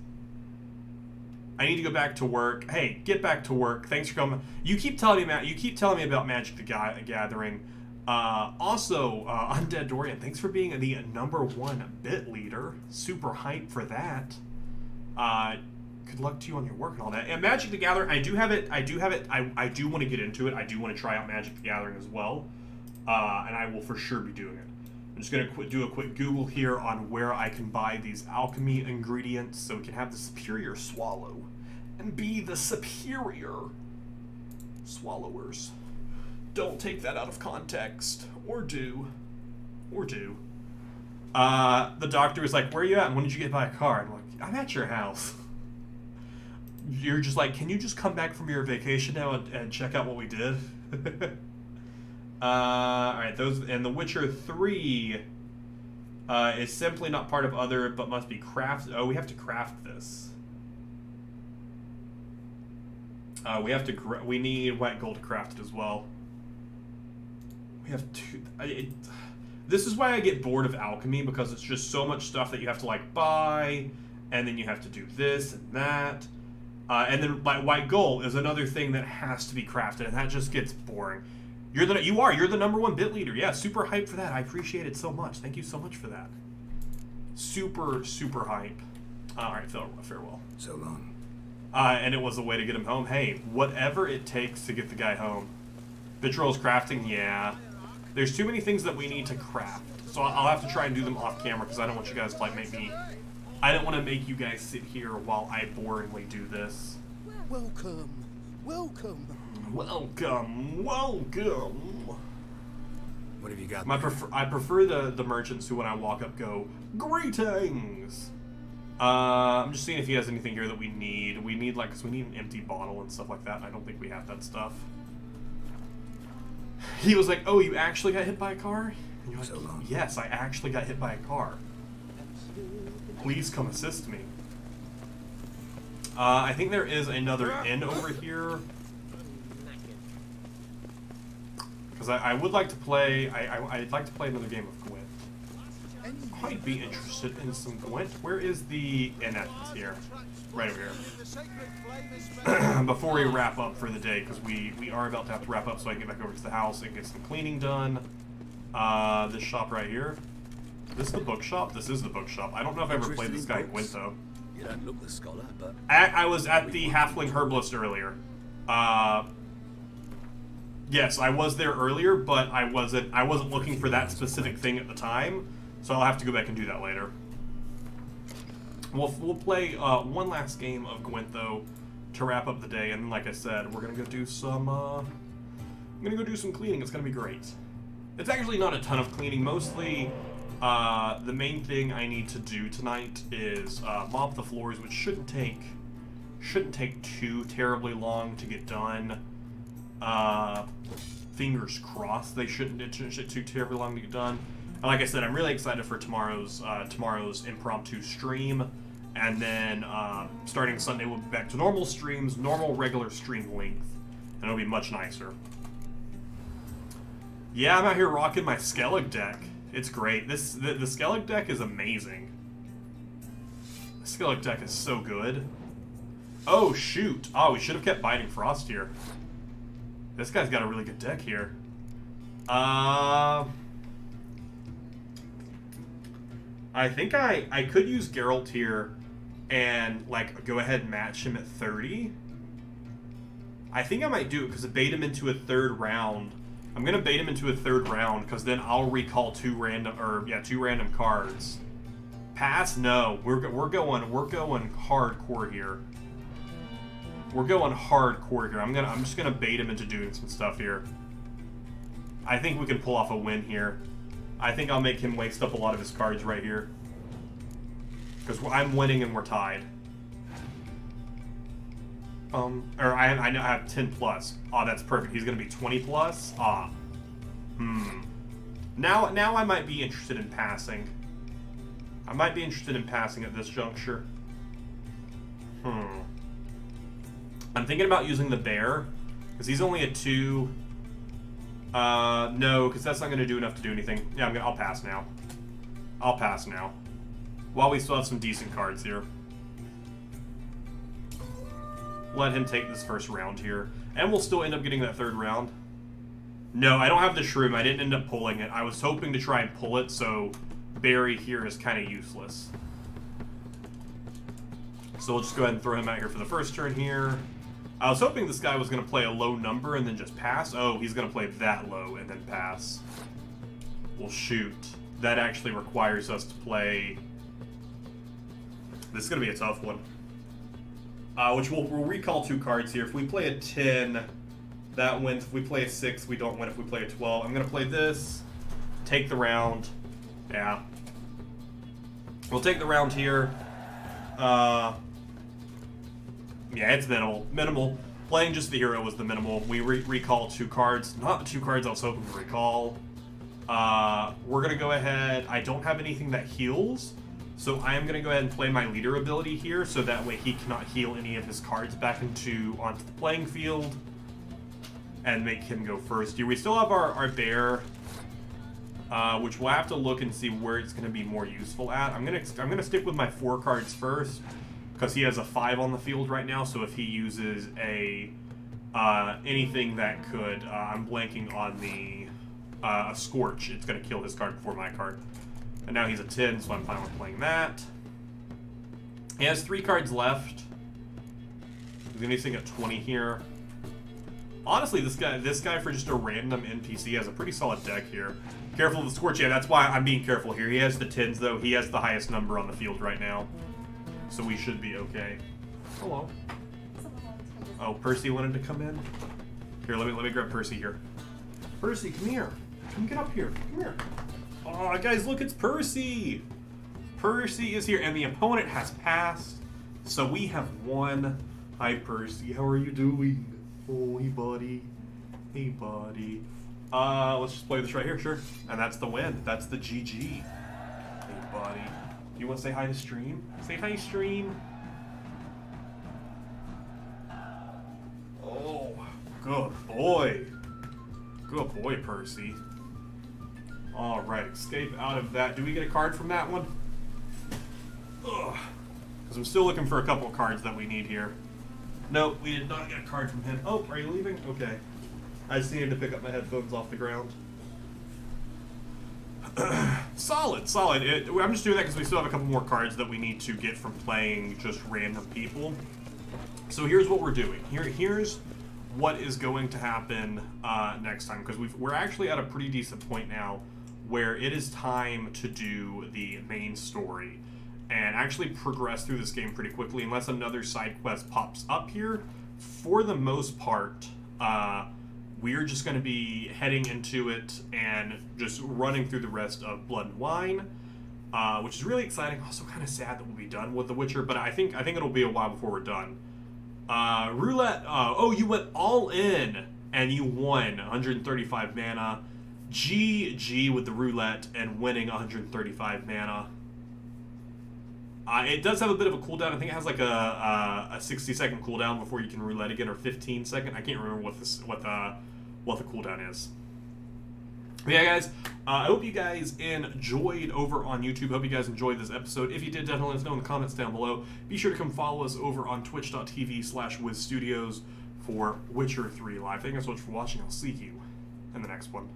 [SPEAKER 1] I need to go back to work. Hey, get back to work. Thanks for coming. You keep telling me, Matt. You keep telling me about Magic the Gathering. Uh, also, uh, [laughs] Undead Dorian, thanks for being the number one bit leader. Super hype for that. Uh, good luck to you on your work and all that. And Magic the Gathering, I do have it. I do have it. I, I do want to get into it. I do want to try out Magic the Gathering as well. Uh, and I will for sure be doing it. I'm just going to do a quick Google here on where I can buy these alchemy ingredients so we can have the superior swallow be the superior swallowers. Don't take that out of context. Or do. Or do. Uh, the doctor was like, where are you at? And when did you get by a car? I'm like, I'm at your house. You're just like, can you just come back from your vacation now and, and check out what we did? [laughs] Uh, all right, those and The Witcher Three uh, is simply not part of other, but must be crafted. Oh, we have to craft this. Uh, we have to. We need white gold to craft it as well. We have two. It, this is why I get bored of alchemy because it's just so much stuff that you have to like buy, and then you have to do this and that. Uh, and then white gold is another thing that has to be crafted, and that just gets boring You're the you are you're the number one bit leader. Yeah, super hype for that. I appreciate it so much. Thank you so much for that. Super super hype. All right, farewell.
[SPEAKER 2] So long.
[SPEAKER 1] Uh, and it was a way to get him home. Hey, whatever it takes to get the guy home. Vitrio's crafting, yeah. There's too many things that we need to craft. So I'll have to try and do them off camera because I don't want you guys to like make me. I don't want to make you guys sit here while I boringly do this.
[SPEAKER 6] Welcome, welcome.
[SPEAKER 1] Welcome, welcome.
[SPEAKER 2] What have you got?
[SPEAKER 1] My prefer I prefer the the merchants who when I walk up go greetings. Uh, I'm just seeing if he has anything here that we need. We need like, cause we need an empty bottle and stuff like that. I don't think we have that stuff. He was like, "Oh, you actually got hit by a car?" And you're like,
[SPEAKER 2] So long.
[SPEAKER 1] "Yes, I actually got hit by a car. Please come assist me." Uh, I think there is another inn over here. Because I, I would like to play. I, I I'd like to play another game of Gwent. I'd be interested in some Gwent. Where is the at here? Right over here. [clears throat] Before we wrap up for the day, because we we are about to have to wrap up, so I can get back over to the house and get some cleaning done. Uh, this shop right here. This is the bookshop. This is the bookshop. I don't know if I ever played this guy Gwent though.
[SPEAKER 6] You don't look the scholar, but
[SPEAKER 1] I, I was at the Halfling Herbalist earlier. Uh, yes, I was there earlier, but I wasn't. I wasn't looking for that specific thing at the time, so I'll have to go back and do that later. We'll we'll play uh, one last game of Gwent though to wrap up the day, and like I said, we're gonna go do some. Uh, I'm gonna go do some cleaning. It's gonna be great. It's actually not a ton of cleaning. Mostly, uh, the main thing I need to do tonight is uh, mop the floors, which shouldn't take shouldn't take too terribly long to get done. Uh, fingers crossed they shouldn't it shouldn't take too terribly long to get done. And like I said, I'm really excited for tomorrow's uh, tomorrow's impromptu stream, and then uh, starting Sunday we'll be back to normal streams, normal regular stream length, and it'll be much nicer. Yeah, I'm out here rocking my Skellige deck. It's great. This the, the Skellige deck is amazing. The Skellige deck is so good. Oh shoot! Oh, we should have kept biting Frost here. This guy's got a really good deck here. Uh, I think I I could use Geralt here, and like go ahead and match him at 30. I think I might do it because it bait him into a third round. I'm gonna bait him into a third round because then I'll recall two random or yeah two random cards. Pass? No, we're we're going we're going hardcore here. We're going hardcore here. I'm gonna I'm just gonna bait him into doing some stuff here. I think we can pull off a win here. I think I'll make him waste up a lot of his cards right here. Because I'm winning and we're tied. Um, or I, I have 10 plus. Oh, that's perfect. He's gonna be 20 plus. Ah. Hmm. Now, now I might be interested in passing. I might be interested in passing at this juncture. Hmm. I'm thinking about using the bear because he's only a two. Uh, no, because that's not going to do enough to do anything. Yeah, I'm gonna. I'll pass now. I'll pass now. While we still have some decent cards here. Let him take this first round here. And we'll still end up getting that third round. No, I don't have the shroom. I didn't end up pulling it. I was hoping to try and pull it, so Barry here is kind of useless. So we'll just go ahead and throw him out here for the first turn here. I was hoping this guy was going to play a low number and then just pass. Oh, he's going to play that low and then pass. Well, shoot. That actually requires us to play... This is going to be a tough one. Uh, which we'll, we'll recall two cards here. If we play a 10, that wins. If we play a 6, we don't win. If we play a 12, I'm going to play this, take the round. Yeah. We'll take the round here. Uh, yeah, it's minimal. Minimal. Playing just the hero was the minimal. We re recall two cards. Not the two cards I was hoping to recall. Uh, we're going to go ahead. I don't have anything that heals. So I am going to go ahead and play my leader ability here, so that way he cannot heal any of his cards back into onto the playing field, and make him go first. Here we still have our, our bear, uh, which we'll have to look and see where it's going to be more useful at. I'm gonna I'm gonna stick with my four cards first, because he has a five on the field right now. So if he uses a uh, anything that could. Uh, I'm blanking on the uh, a scorch. It's gonna kill his card before my card. And now he's a 10, so I'm fine with playing that. He has three cards left. He's anything at 20 here. Honestly, this guy, this guy for just a random NPC has a pretty solid deck here. Careful of the Scorch. Yeah, that's why I'm being careful here. He has the 10s, though. He has the highest number on the field right now. So we should be okay. Hello. Oh, Percy wanted to come in? Here, let me let me grab Percy here. Percy, come here. Come get up here. Come here. Oh, guys, look, it's Percy. Percy is here, and the opponent has passed. So we have won. Hi, Percy. How are you doing? Oh, hey, buddy. Hey, buddy. Uh, let's just play this right here, sure. And that's the win. That's the GG. Hey, buddy. You want to say hi to stream? Say hi, stream. Oh, good boy. Good boy, Percy. All right, escape out of that. Do we get a card from that one? Ugh. Because I'm still looking for a couple cards that we need here. Nope, we did not get a card from him. Oh, are you leaving? Okay. I just needed to pick up my headphones off the ground. [clears throat] solid, solid. It, I'm just doing that because we still have a couple more cards that we need to get from playing just random people. So here's what we're doing. Here, here's what is going to happen uh, next time because we we're actually at a pretty decent point now where it is time to do the main story and actually progress through this game pretty quickly unless another side quest pops up here. For the most part, uh, we're just going to be heading into it and just running through the rest of Blood and Wine, uh, which is really exciting. Also, kind of sad that we'll be done with The Witcher, but I think I think it'll be a while before we're done. Uh, roulette. Uh, oh, you went all in and you won 135 mana. GG with the roulette and winning 135 mana. Uh, it does have a bit of a cooldown. I think it has like a, a, a 60 second cooldown before you can roulette again, or 15 second. I can't remember what this what the what the cooldown is. But yeah, guys, uh, I hope you guys enjoyed over on YouTube. Hope you guys enjoyed this episode. If you did, definitely let us know in the comments down below. Be sure to come follow us over on twitch.tv slash Studios for Witcher 3 Live. Thank you so much for watching. I'll see you in the next one.